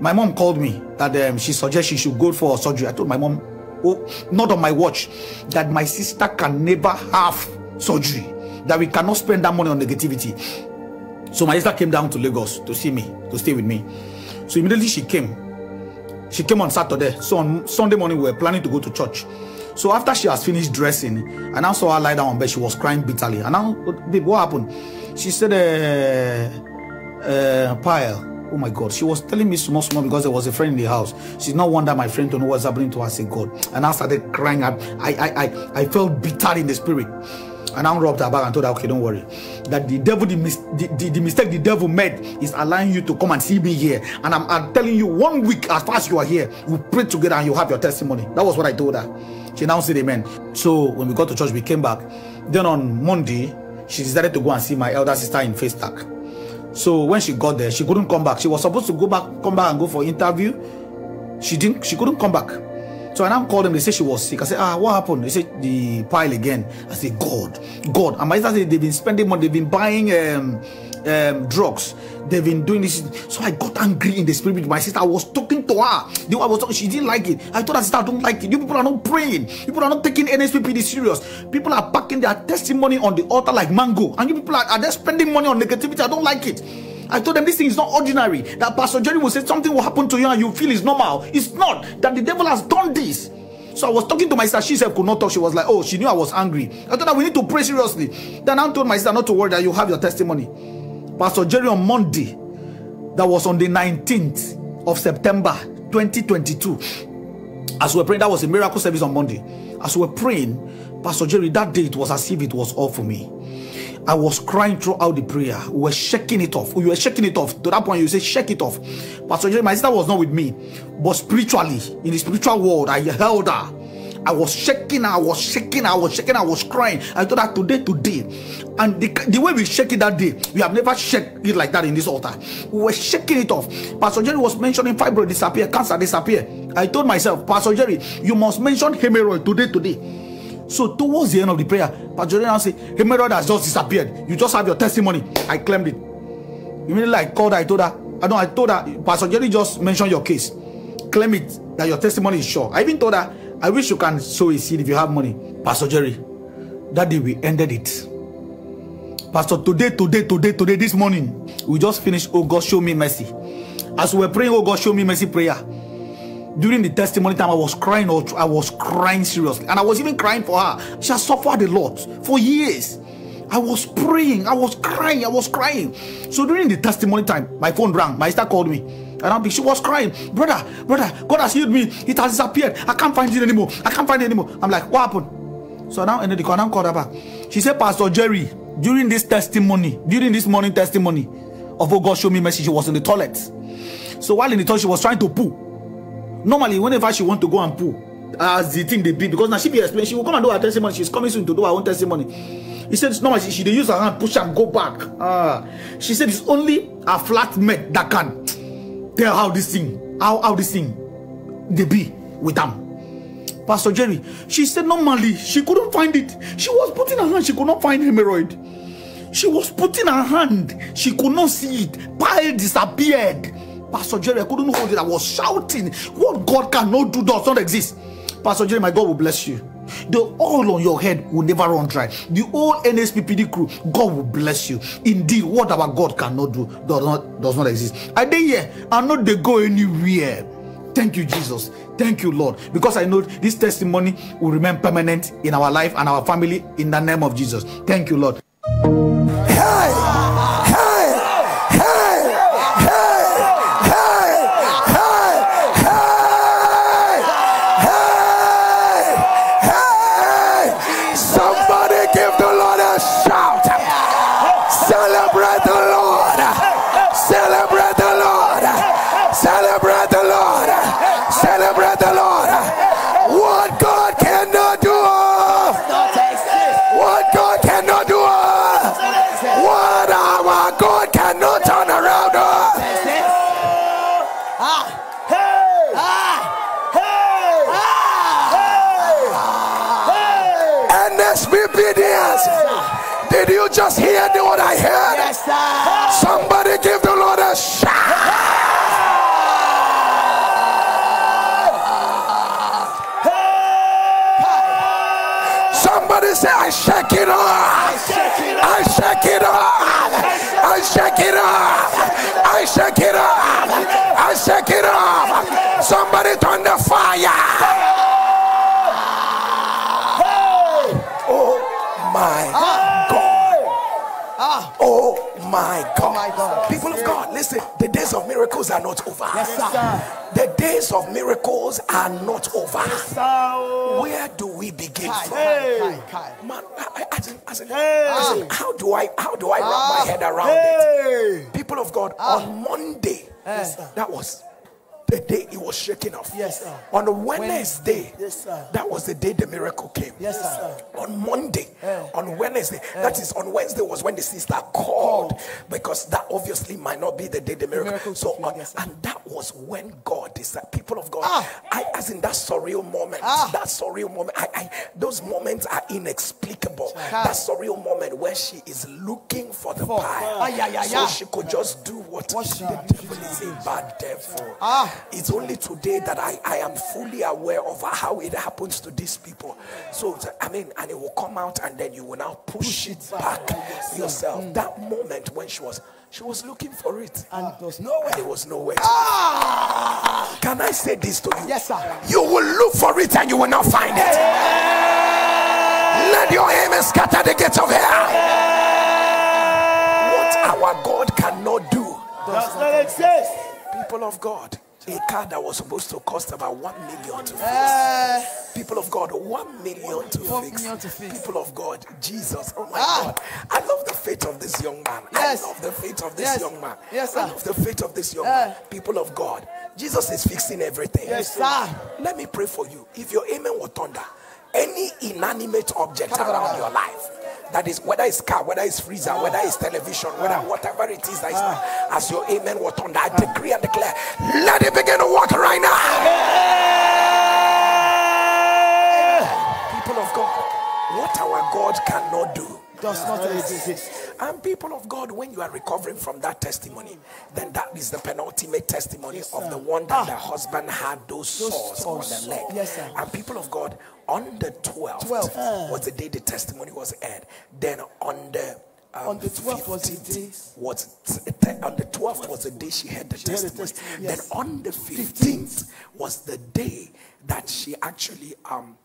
my mom called me that um, she suggests she should go for surgery. I told my mom, oh, not on my watch, that my sister can never have surgery. That we cannot spend that money on negativity. So my sister came down to Lagos to see me, to stay with me. So immediately she came. She came on Saturday. So on Sunday morning, we were planning to go to church. So after she has finished dressing, and I now saw her lie down on bed. She was crying bitterly. And now, babe, what happened? She said, uh, uh, Pile. Oh my God. She was telling me small, small because there was a friend in the house. She's not want that my friend to know what's happening to her. I said, God. And I started crying. I, I, I, I felt bitter in the spirit. And I rubbed her back and told her, okay, don't worry. That the devil, the, mis- the, the, the mistake the devil made is allowing you to come and see me here. And I'm, I'm telling you, one week as far as you are here, we pray together and you have your testimony. That was what I told her. She now said amen. So when we got to church, we came back. Then on Monday, she decided to go and see my elder sister in Facetak. So when she got there, she couldn't come back. She was supposed to go back, come back and go for interview. She didn't. She couldn't come back. So I now called them. They said she was sick. I said, ah, what happened? They said the pile again. I said, God, God. And my sister said they've been spending money. They've been buying um, um, drugs. They've been doing this. So I got angry in the spirit with my sister. I was talking to her. The I was talking, she didn't like it. I told her, sister, I don't like it. You people are not praying. People are not taking NSPPD serious. People are packing their testimony on the altar like mango. And you people are, are there spending money on negativity. I don't like it. I told them this thing is not ordinary. That Pastor Jerry will say something will happen to you and you feel it's normal. It's not. That the devil has done this. So I was talking to my sister. She said could not talk. She was like, oh, she knew I was angry. I told her we need to pray seriously. Then I told my sister not to worry that you have your testimony. Pastor Jerry on Monday, that was on the 19th of September 2022. As we were praying, that was a miracle service on Monday. As we were praying, Pastor Jerry, that day it was as if it was all for me. I was crying throughout the prayer. We were shaking it off. We were shaking it off. To that point, you say, shake it off. Pastor Jerry, my sister was not with me, but spiritually, in the spiritual world, I held her. I was shaking, I was shaking, I was shaking, I was crying. I told her today, today. And the, the way we shake it that day, we have never shaken it like that in this altar. We were shaking it off. Pastor Jerry was mentioning fibroid disappear, cancer disappear. I told myself, Pastor Jerry, you must mention hemorrhoid today, today. So towards the end of the prayer, Pastor Jerry now said, hemorrhoid has just disappeared. You just have your testimony. I claimed it. Immediately I called her, I told her, I know I told her, Pastor Jerry just mentioned your case. Claim it that your testimony is sure. I even told her, I wish you can sow a seed if you have money. Pastor Jerry, that day we ended it. Pastor, today, today, today, today, this morning, we just finished, oh God, show me mercy. As we were praying, oh God, show me mercy prayer. During the testimony time, I was crying, I was crying seriously. And I was even crying for her. She has suffered a lot for years. I was praying, I was crying, I was crying. So during the testimony time, my phone rang. My sister called me. And I'm, she was crying, brother, brother, God has healed me. It has disappeared. I can't find it anymore. I can't find it anymore. I'm like, what happened? So now ended the now called her back. She said, Pastor Jerry, during this testimony, during this morning testimony of what God showed me message, she was in the toilet. So while in the toilet, she was trying to poo. Normally, whenever she want to go and poo, as the thing they be, because now she be explaining, she will come and do her testimony. She's coming soon to do her own testimony. He said, normally she, she dey use her hand, push and go back. Ah, she said it's only a flat mate that can tell how this thing, how, how this thing they be with them. Pastor Jerry, she said normally she couldn't find it. She was putting her hand, she could not find hemorrhoid. She was putting her hand, she could not see it. Pile disappeared. Pastor Jerry, I couldn't hold it. I was shouting, What God cannot do does not exist. Pastor Jerry, my God will bless you. The oil on your head will never run dry. The whole NSPPD crew, God will bless you. Indeed, what our God cannot do does not does not exist. I dey here, I know they go anywhere. Thank you, Jesus. Thank you, Lord. Because I know this testimony will remain permanent in our life and our family in the name of Jesus. Thank you, Lord. Hey! Fire. Oh my God. Ah! Oh, oh my God. People of God, listen. The days of miracles are not over. Yes, sir. The days of miracles are not over. Yes, Where do we begin from? Man, I, I, as in- as in- as in, how do I how do I wrap my ah, head around it? People of God, on ah. Monday, yes, that was the day it was shaken off. Yes, sir. On Wednesday, Yes, sir. that was the day the miracle came. Yes, sir. On Monday, on Wednesday, that is on Wednesday was when the sister called because that obviously might not be the day the miracle. Miracle so, on, yes, and that was when God decided. People of God, Ah. I as in that surreal moment, Ah. that surreal moment. I, I those moments are inexplicable. That surreal moment where she is looking for the pie, Ah, yeah, yeah, so yeah. she could just do what, What the devil is a bad devil. Ah. It's only today that I, I am fully aware of how it happens to these people. So I mean, and it will come out, and then you will now push it back yourself. Mm. That moment when she was she was looking for it, And it was nowhere. and it was nowhere. Ah! Can I say this to you? Yes, sir. You will look for it and you will not find it. Let your aim scatter the gates of hell. What our God cannot do. Does not exist. People of God, a car that was supposed to cost about one million to fix. Eh, People of God, one million to One fix. million to fix. People of God, Jesus. Oh my Ah. God. I love the faith of this young man. Yes. I love the faith of this Yes. young man. Yes, sir. I love the faith of this young Eh. man. People of God, Jesus is fixing everything. Yes, sir. Let me pray for you. If your amen will thunder, any inanimate object around your life, that is whether it's car, whether it's freezer, whether it's television, whether whatever it is that is not, as your amen will thunder, I decree and declare, let it begin to work right now. People of God, what our God cannot do. does not exist. And people of God, when you are recovering from that testimony, then that is the penultimate testimony of the one that ah. the husband had those sores on the leg. Yes, sir. And people of God, on the 12th 12th. was the day the testimony was aired. Then on the um, On the 12th was the day- was on the 12th was the day she had the the testimony. testimony, Then on the 15th was the day that she actually um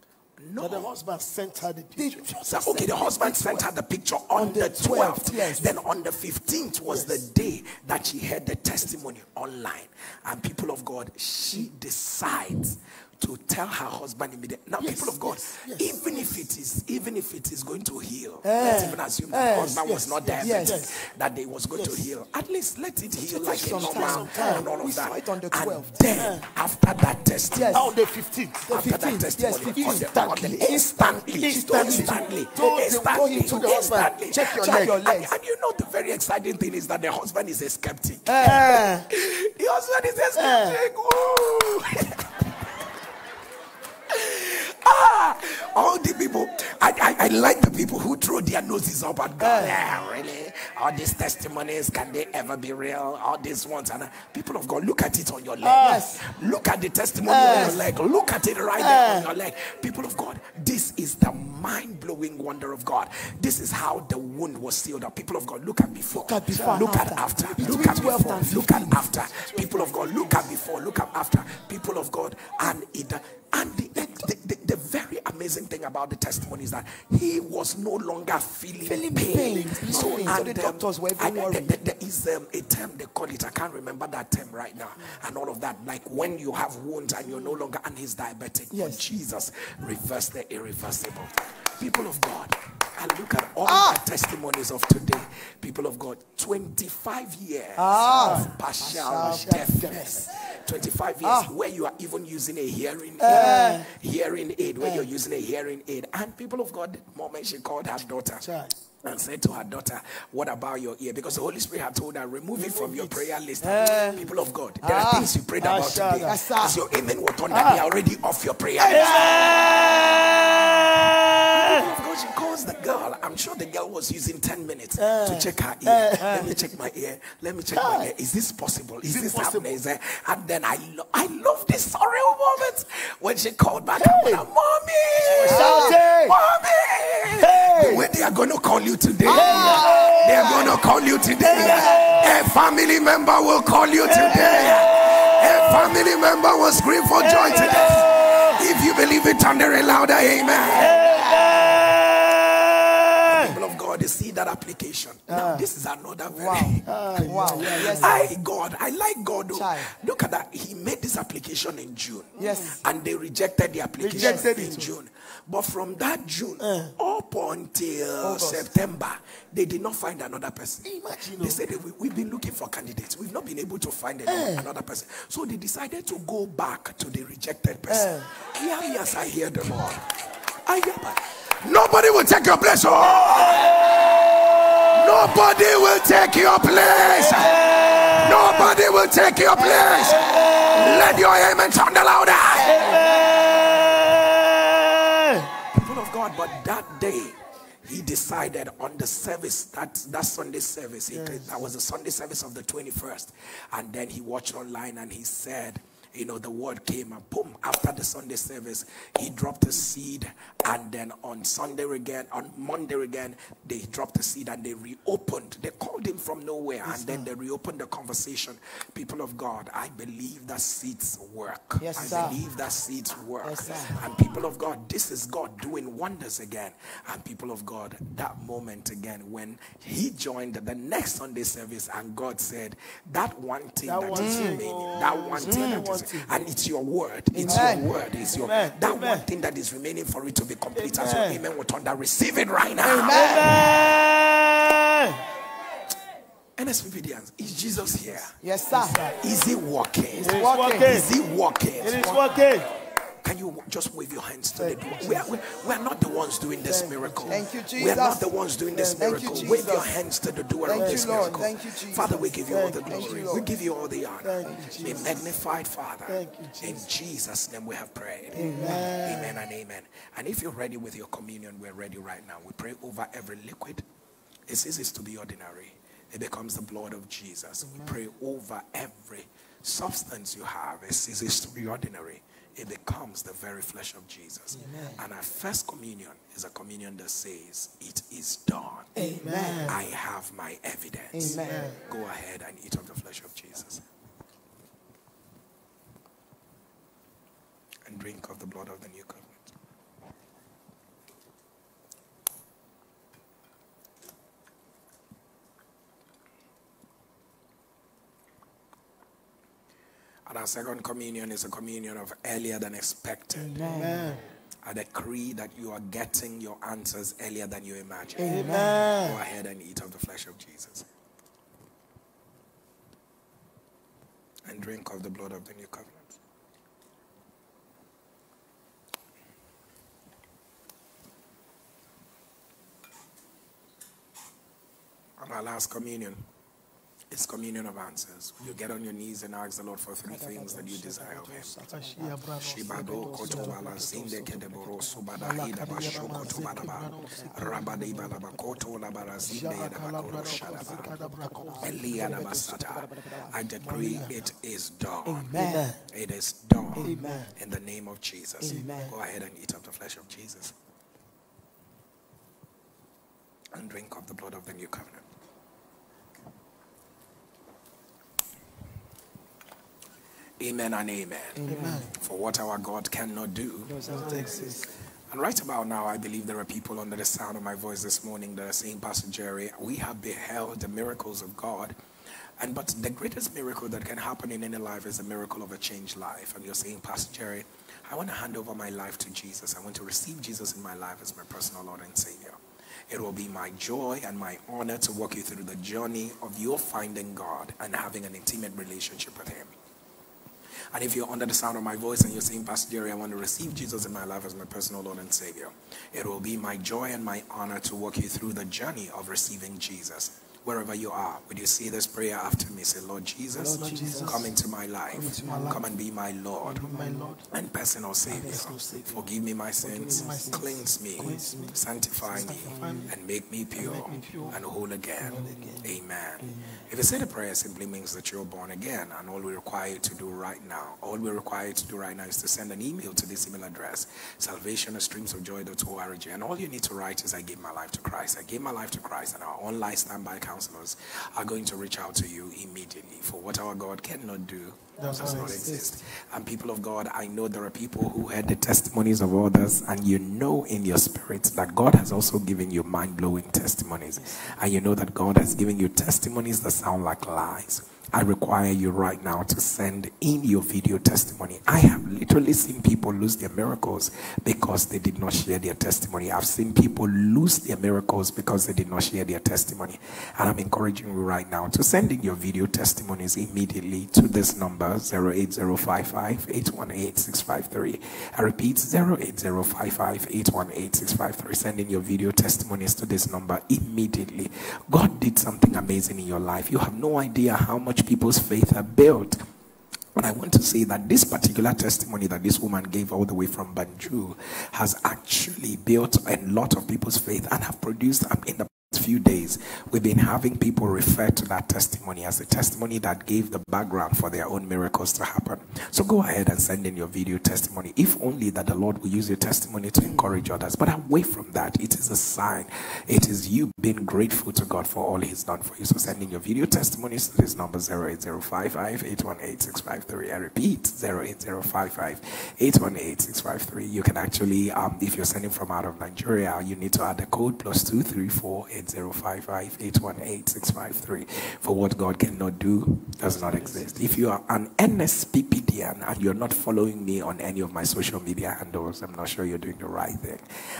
no That the husband sent her the picture. so, okay, the husband sent her the picture on, the 12th. yes. Then on the 15th was the day that she heard the testimony online. And people of God, she decides to tell her husband immediately. Now, Yes, people of God, yes, yes, even if it is, even if it is going to heal, Eh, let's even assume that the yes, husband was not yes, diabetic, yes. that they was going to heal. At least let it heal like take a normal time, time. and all We of that. saw it on the and 12th. then after that testimony, Yes. On the 15th. The after that 15th, testimony, yes, on instantly, instantly, instantly, instantly, instantly, told him to the husband, instantly. check your Check leg. your legs. And, and you know the very exciting thing is that the husband is a skeptic. Eh, The husband is a skeptic. Ah, all the people, I, I, I like the people who throw their noses up at God. Yeah, really? All these testimonies, can they ever be real? All these ones. And uh, people of God, look at it on your leg. Yes. Look at the testimony Yes. on your leg. Look at it right there on your leg. People of God, this is the mind blowing wonder of God. This is how the wound was sealed up. People of God, look at before. Look at before, Look at after. Look at before. Look at after. People of God, look at before. Look at after. People of God, and it. And the, the, the, the, very amazing thing about the testimony is that he was no longer feeling, Feeling pain. pain. Feeling So, pain. So and, the doctors were even worried. there- there is um, a term they call it. I can't remember that term right now, and all of that. Like when you have wounds and you're no longer, and he's diabetic. Yes. But Jesus reversed the irreversible. People of God, and look at all Ah. the testimonies of today. People of God, 25 years Ah. of partial, Partial deafness. deafness. 25 years Ah. where you are even using a hearing aid, Eh. hearing aid, where you're using a hearing aid. And people of God, the moment she called her daughter Child. And said to her daughter, What about your ear? Because the Holy Spirit had told her, Remove it from your prayer list. People of God, there Ah. are things you prayed about today. As your amen was on that, they are already off your prayer list. People of God, she calls the girl. I'm sure the girl was using 10 minutes to check her ear. Let me check my ear. Let me check my ear. Is this possible? Is, this happening? Is And then I, lo- I love this surreal moment when she called back. Hey. Mommy! shouting. Mommy! The way they are going to call you today. They are going to call you today. A family member will call you today. A family member will scream for joy today. If you believe it, thunder louder amen. People of God, you see that application. Now, this is another very. Wow. wow. Yeah, yes. I God, I like God. oh. Child. Look at that. He made this application in June. Yes. And they rejected the application Rejected in. June. But from that June Uh. up until August. September, they did not find another person. Imagine, They oh. said we, we've been looking for candidates. We've not been able to find Eh. another, person. So they decided to go back to the rejected person. Eh. Here, yes, I hear the Lord. I hear that. Nobody will take your place. Oh. Nobody will take your place. Nobody will take your place. Let your amen sound louder. People of God, but that day he decided on the service that that Sunday service. He, That was the Sunday service of the 21st, and then he watched online and he said. You know, the word came and boom, after the Sunday service, he dropped a seed. And then on Sunday again, on Monday again, they dropped a seed and they reopened. They called him from nowhere and then they reopened the conversation. People of God, I believe that seeds work. Yes, I sir. believe that seeds work. Yes, sir. And people of God, this is God doing wonders again. And people of God, that moment again when he joined the next Sunday service and God said, That one thing That that one is remaining, that one thing that is, mm, and it's your word, it's Amen. your word, it's your Amen. that Amen. one thing that is remaining for it to be complete. As your Amen. will that, receive it right now. Amen. NSPPDians, is Jesus here? Yes, sir. Is he walking? It's working. Is he walking? It is working. Can you just wave your hands to the door? We are, we, we are not the ones doing this miracle. Thank you, Jesus. We are not the ones doing this Thank you, miracle. Wave your hands to the doer Thank of you, this Lord. miracle. Thank you, Jesus. Father, we give you all the you, glory. We give you all the honor. You, Be magnified, Father. Thank you, In Jesus' name we have prayed. Amen. Amen and amen. And if you're ready with your communion, we're ready right now. We pray over every liquid. It ceases to be ordinary. It becomes the blood of Jesus. We pray over every substance you have. It ceases to be ordinary. It becomes the very flesh of Jesus. And our first communion is a communion that says, It is done. Amen. I have my evidence. Amen. Go ahead and eat of the flesh of Jesus. And drink of the blood of the new covenant. And our second communion is a communion of earlier than expected. Amen. I decree that you are getting your answers earlier than you imagine. Amen. Go ahead and eat of the flesh of Jesus. And drink of the blood of the new covenant. And our last communion is communion of answers. You get on your knees and ask the Lord for three things that you desire of Him. Shibado kotobala zinde kedeboro subada hida basho kotobadaba. Rabadi balaba koto labara zinde yadaba shadaba. Eliana basata. I decree it is done. Amen. It is done. Amen. In the name of Jesus. Amen. Go ahead and eat of the flesh of Jesus. And drink of the blood of the new covenant. Amen and amen. Amen. For what our God cannot do. Does not exist. And right about now, I believe there are people under the sound of my voice this morning that are saying, Pastor Jerry, we have beheld the miracles of God. And but the greatest miracle that can happen in any life is the miracle of a changed life. And you're saying, Pastor Jerry, I want to hand over my life to Jesus. I want to receive Jesus in my life as my personal Lord and Savior. It will be my joy and my honor to walk you through the journey of your finding God and having an intimate relationship with Him. And if you're under the sound of my voice and you're saying, Pastor Jerry, I want to receive Jesus in my life as my personal Lord and Savior, it will be my joy and my honor to walk you through the journey of receiving Jesus. Wherever you are, would you say this prayer after me? Say, Lord Jesus, Lord Jesus, come into my life. come into my life. Come and be my Lord my Lord. and personal Savior. Savior. Forgive me my sins, me my sins. cleanse me, Cleanse me. sanctify me, Sanctify me. and make me pure make me pure and whole again. whole again. Amen. If you say the prayer, it simply means that you're born again, and all we require you to do right now, all we require you to do right now is to send an email to this email address, salvation at streamsofjoy.org, and all you need to write is I gave my life to Christ. I gave my life to Christ, and our online standby counselors are going to reach out to you immediately. For what our God cannot do Does does not not exist. exist. And people of God, I know there are people who heard the testimonies of others, and you know in your spirit that God has also given you mind blowing testimonies. And you know that God has given you testimonies that sound like lies. I require you right now to send in your video testimony. I have literally seen people lose their miracles because they did not share their testimony. I've seen people lose their miracles because they did not share their testimony. And I'm encouraging you right now to send in your video testimonies immediately to this number 08055 818 I repeat 08055 818 653. Send in your video testimonies to this number immediately. God did something amazing in your life. You have no idea how much people's faith have built. But I want to say that this particular testimony that this woman gave all the way from Banjul has actually built a lot of people's faith and have produced in the few days we've been having people refer to that testimony as a testimony that gave the background for their own miracles to happen. So go ahead and send in your video testimony. If only that the lord will use your testimony to encourage others. But away from that it is a sign. It is you being grateful to god for all he's done for you. So send in your video testimonies to this number 08055 818 653 i repeat 08055 818 653 you can actually um, if you're sending from out of nigeria you need to add the code plus 234 8055 818 653 for what god cannot do does not exist if you are an nsppdian and you're not following me on any of my social media handles i'm not sure you're doing the right thing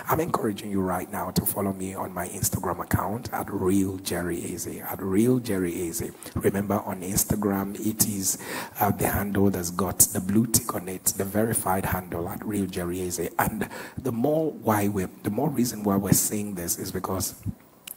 i'm encouraging you right now to follow me on my instagram account at real jerry Eze, at real jerry Eze. remember on instagram it is uh, the handle that's got the blue tick on it the verified handle at real jerry Eze. and the more why we're the more reason why we're saying this is because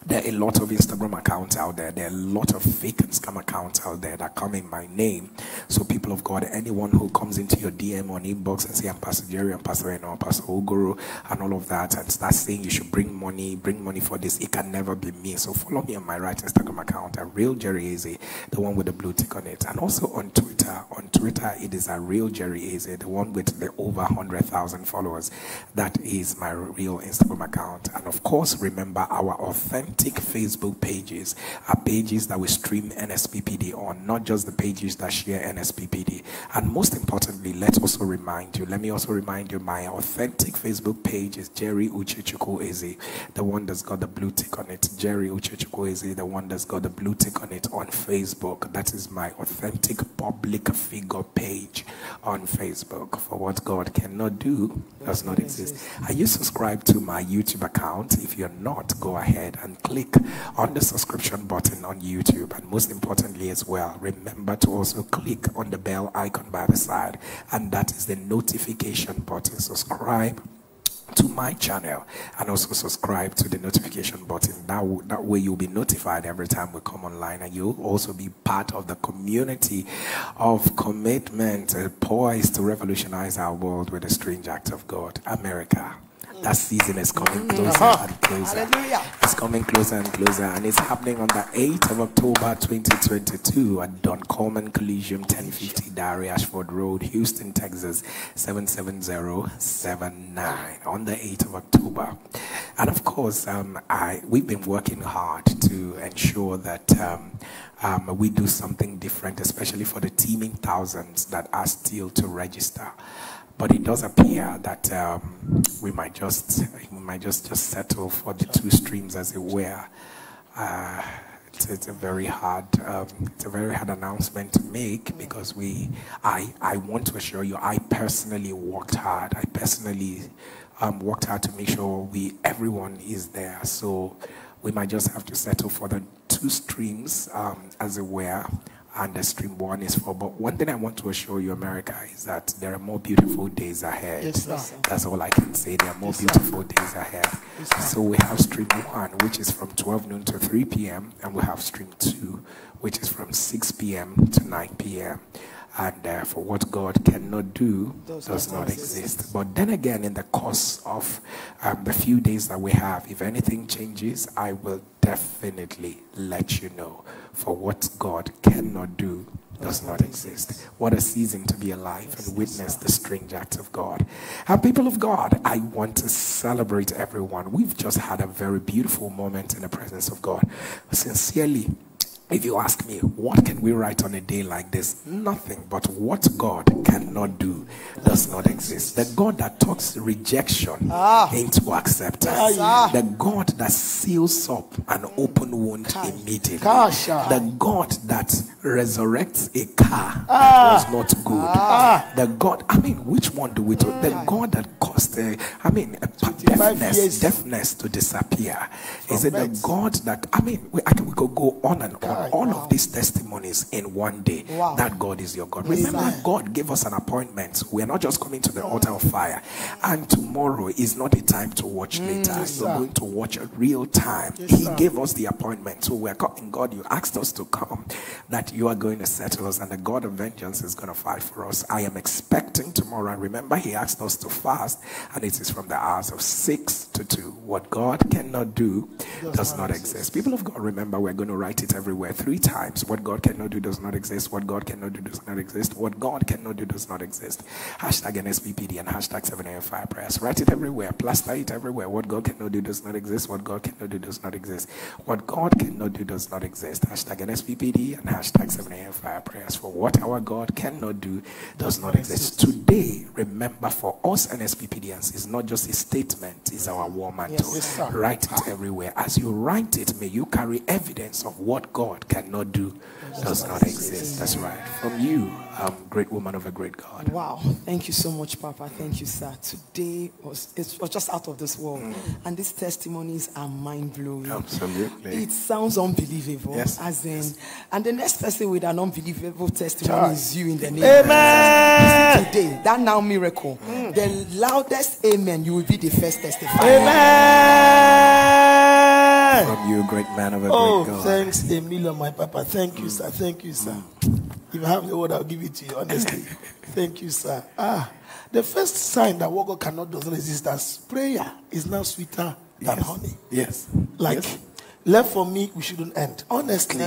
there are a lot of Instagram accounts out there. There are a lot of fake and scam accounts out there that come in my name. So, people of God, anyone who comes into your DM or inbox and say, I'm Pastor Jerry, I'm Pastor Eno, Pastor Ogoro, and all of that, and start saying you should bring money, bring money for this, it can never be me. So, follow me on my right Instagram account, at Real Jerry Eze, the one with the blue tick on it. And also on Twitter. On Twitter, it is a Real Jerry Eze, the one with the over 100,000 followers. That is my real Instagram account. And of course, remember our authentic Facebook pages are pages that we stream NSPPD on, not just the pages that share NSPPD. And most importantly, let's also remind you, let me also remind you, my authentic Facebook page is Jerry Uchechukwu Eze, the one that's got the blue tick on it. Jerry Uchechukwu Eze, the one that's got the blue tick on it on Facebook. That is my authentic public figure page on Facebook. For what God cannot do does not exist. Are you subscribed to my YouTube account? If you're not, go ahead and click on the subscription button on YouTube. And most importantly, as well, remember to also click on the bell icon by the side, and that is the notification button. Subscribe to my channel and also subscribe to the notification button. That, that way you'll be notified every time we come online and you'll also be part of the community of commitment uh, poised to revolutionize our world with a strange act of God. America. That season is coming closer and closer. It's coming closer and closer, and it's happening on the 8th of October 2022 at Don Coleman Coliseum, 1050 Dairy Ashford Road, Houston, Texas, 77079 on the 8th of October. And of course, um, I, we've been working hard to ensure that um, um, we do something different, especially for the teeming thousands that are still to register. But it does appear that um, we might just we might just just settle for the two streams, as it were. Uh, it's, it's a very hard um, it's a very hard announcement to make because we I I want to assure you I personally worked hard. I personally um, worked hard to make sure we everyone is there. So we might just have to settle for the two streams, um, as it were, and the stream one is for. But one thing I want to assure you, America, is that there are more beautiful days ahead. Yes, sir. That's all I can say. There are more beautiful days ahead. Yes, so we have stream one, which is from 12 noon to 3 p.m., and we have stream two, which is from 6 p.m. to 9 p.m. And for what God cannot do does, not exist. But then again, in the course of um, the few days that we have, if anything changes, I will definitely let you know. For what God cannot do does not exist. What a season to be alive and witness the strange acts of God. And people of God, I want to celebrate everyone. We've just had a very beautiful moment in the presence of God. Sincerely, if you ask me, what can we write on a day like this? Nothing but what God cannot do does not exist. The God that talks rejection into acceptance. The God that seals up an open wound immediately. The God that resurrects a car that was not good. The God, I mean, which one do we do? The God that caused, uh, I mean, uh, deafness, deafness to disappear. Is it the God that, I mean, we, I can, we could go on and on. All of these testimonies in one day. That God is your God. Remember, God gave us an appointment. We are not just coming to the altar of fire. And tomorrow is not a time to watch later. You're going to watch at real time. he gave us the appointment. So we're coming. God, you asked us to come, that you are going to settle us, and the God of vengeance is going to fight for us. I am expecting tomorrow. And remember, He asked us to fast, and it is from the hours of 6 to 2. What God cannot do does not exist. People of God, remember, we're going to write it everywhere three times. What God cannot do does not exist. What God cannot do does not exist. What God cannot do does not exist. Hashtag NSPPD and hashtag 7am fire prayers. Write it everywhere. Plaster it everywhere. What God cannot do does not exist. What God cannot do does not exist. What God cannot do does not exist. Hashtag NSPPD and hashtag 7am fire prayers. For what our God cannot do does not exist. Today, remember for us NSPPDians, is not just a statement, it's our war mantle. Yes, write it everywhere. As you write it, may you carry evidence of what God cannot do does not exist. That's right. From you, um, great woman of a great God. Wow, thank you so much, Papa. Thank you, sir. Today was it was just out of this world, and these testimonies are mind blowing. Absolutely. It sounds unbelievable. Yes, As in, and the next person with an unbelievable testimony Child. is you in the name. Amen. Today, that now miracle, the loudest amen. You will be the first testifier. From you, great man of a Oh, great God. thanks a million, my papa. Thank you, sir. Thank you, sir. If I have the word, I'll give it to you, honestly. Thank you, sir. Ah, the first sign that what God cannot does not exist as prayer is now sweeter than honey. Yes. Like, left for me, we shouldn't end. Honestly,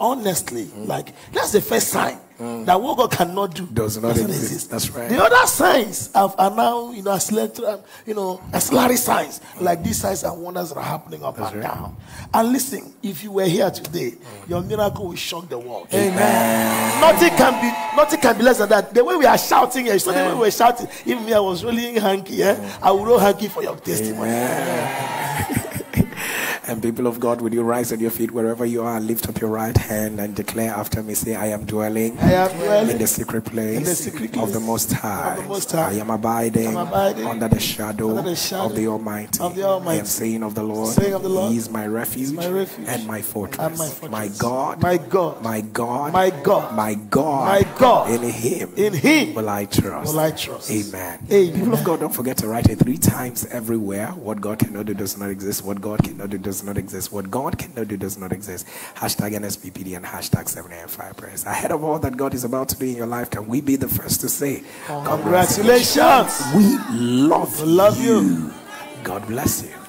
honestly, like, that's the first sign that what God cannot do Does not exist. That's right. The other signs have, are now, you know, accelerated, you know, ancillary signs. Like these signs and wonders are happening up and down. And listen, if you were here today, your miracle will shock the world. Amen. Nothing can be, nothing can be less than that. The way we are shouting here, not the way we were shouting. Even me, I was rolling hanky. Eh? I will roll hanky for your testimony. And people of God, would you rise on your feet wherever you are, lift up your right hand and declare after me, say, I am dwelling, I am dwelling in the secret place, the secret place of, the high, the Most High. I am abiding, abiding under, the shadow, under shadow of, the Almighty. of the Almighty. I am saying of the Lord, of the Lord He is my refuge, my refuge and, my fortress. and my fortress. My God, my God, my God, my God, my God, my God. In Him, in Him will I trust. Will I trust. Amen. Amen. People of God, don't forget to write it three times everywhere. What God cannot do does not exist. What God cannot do does does not exist. What God cannot do does not exist. Hashtag NSPPD and hashtag 7 a.m. Fire Prayers. Ahead of all that God is about to do in your life, can we be the first to say, Congratulations! Congratulations. We love, love you. you. God bless you.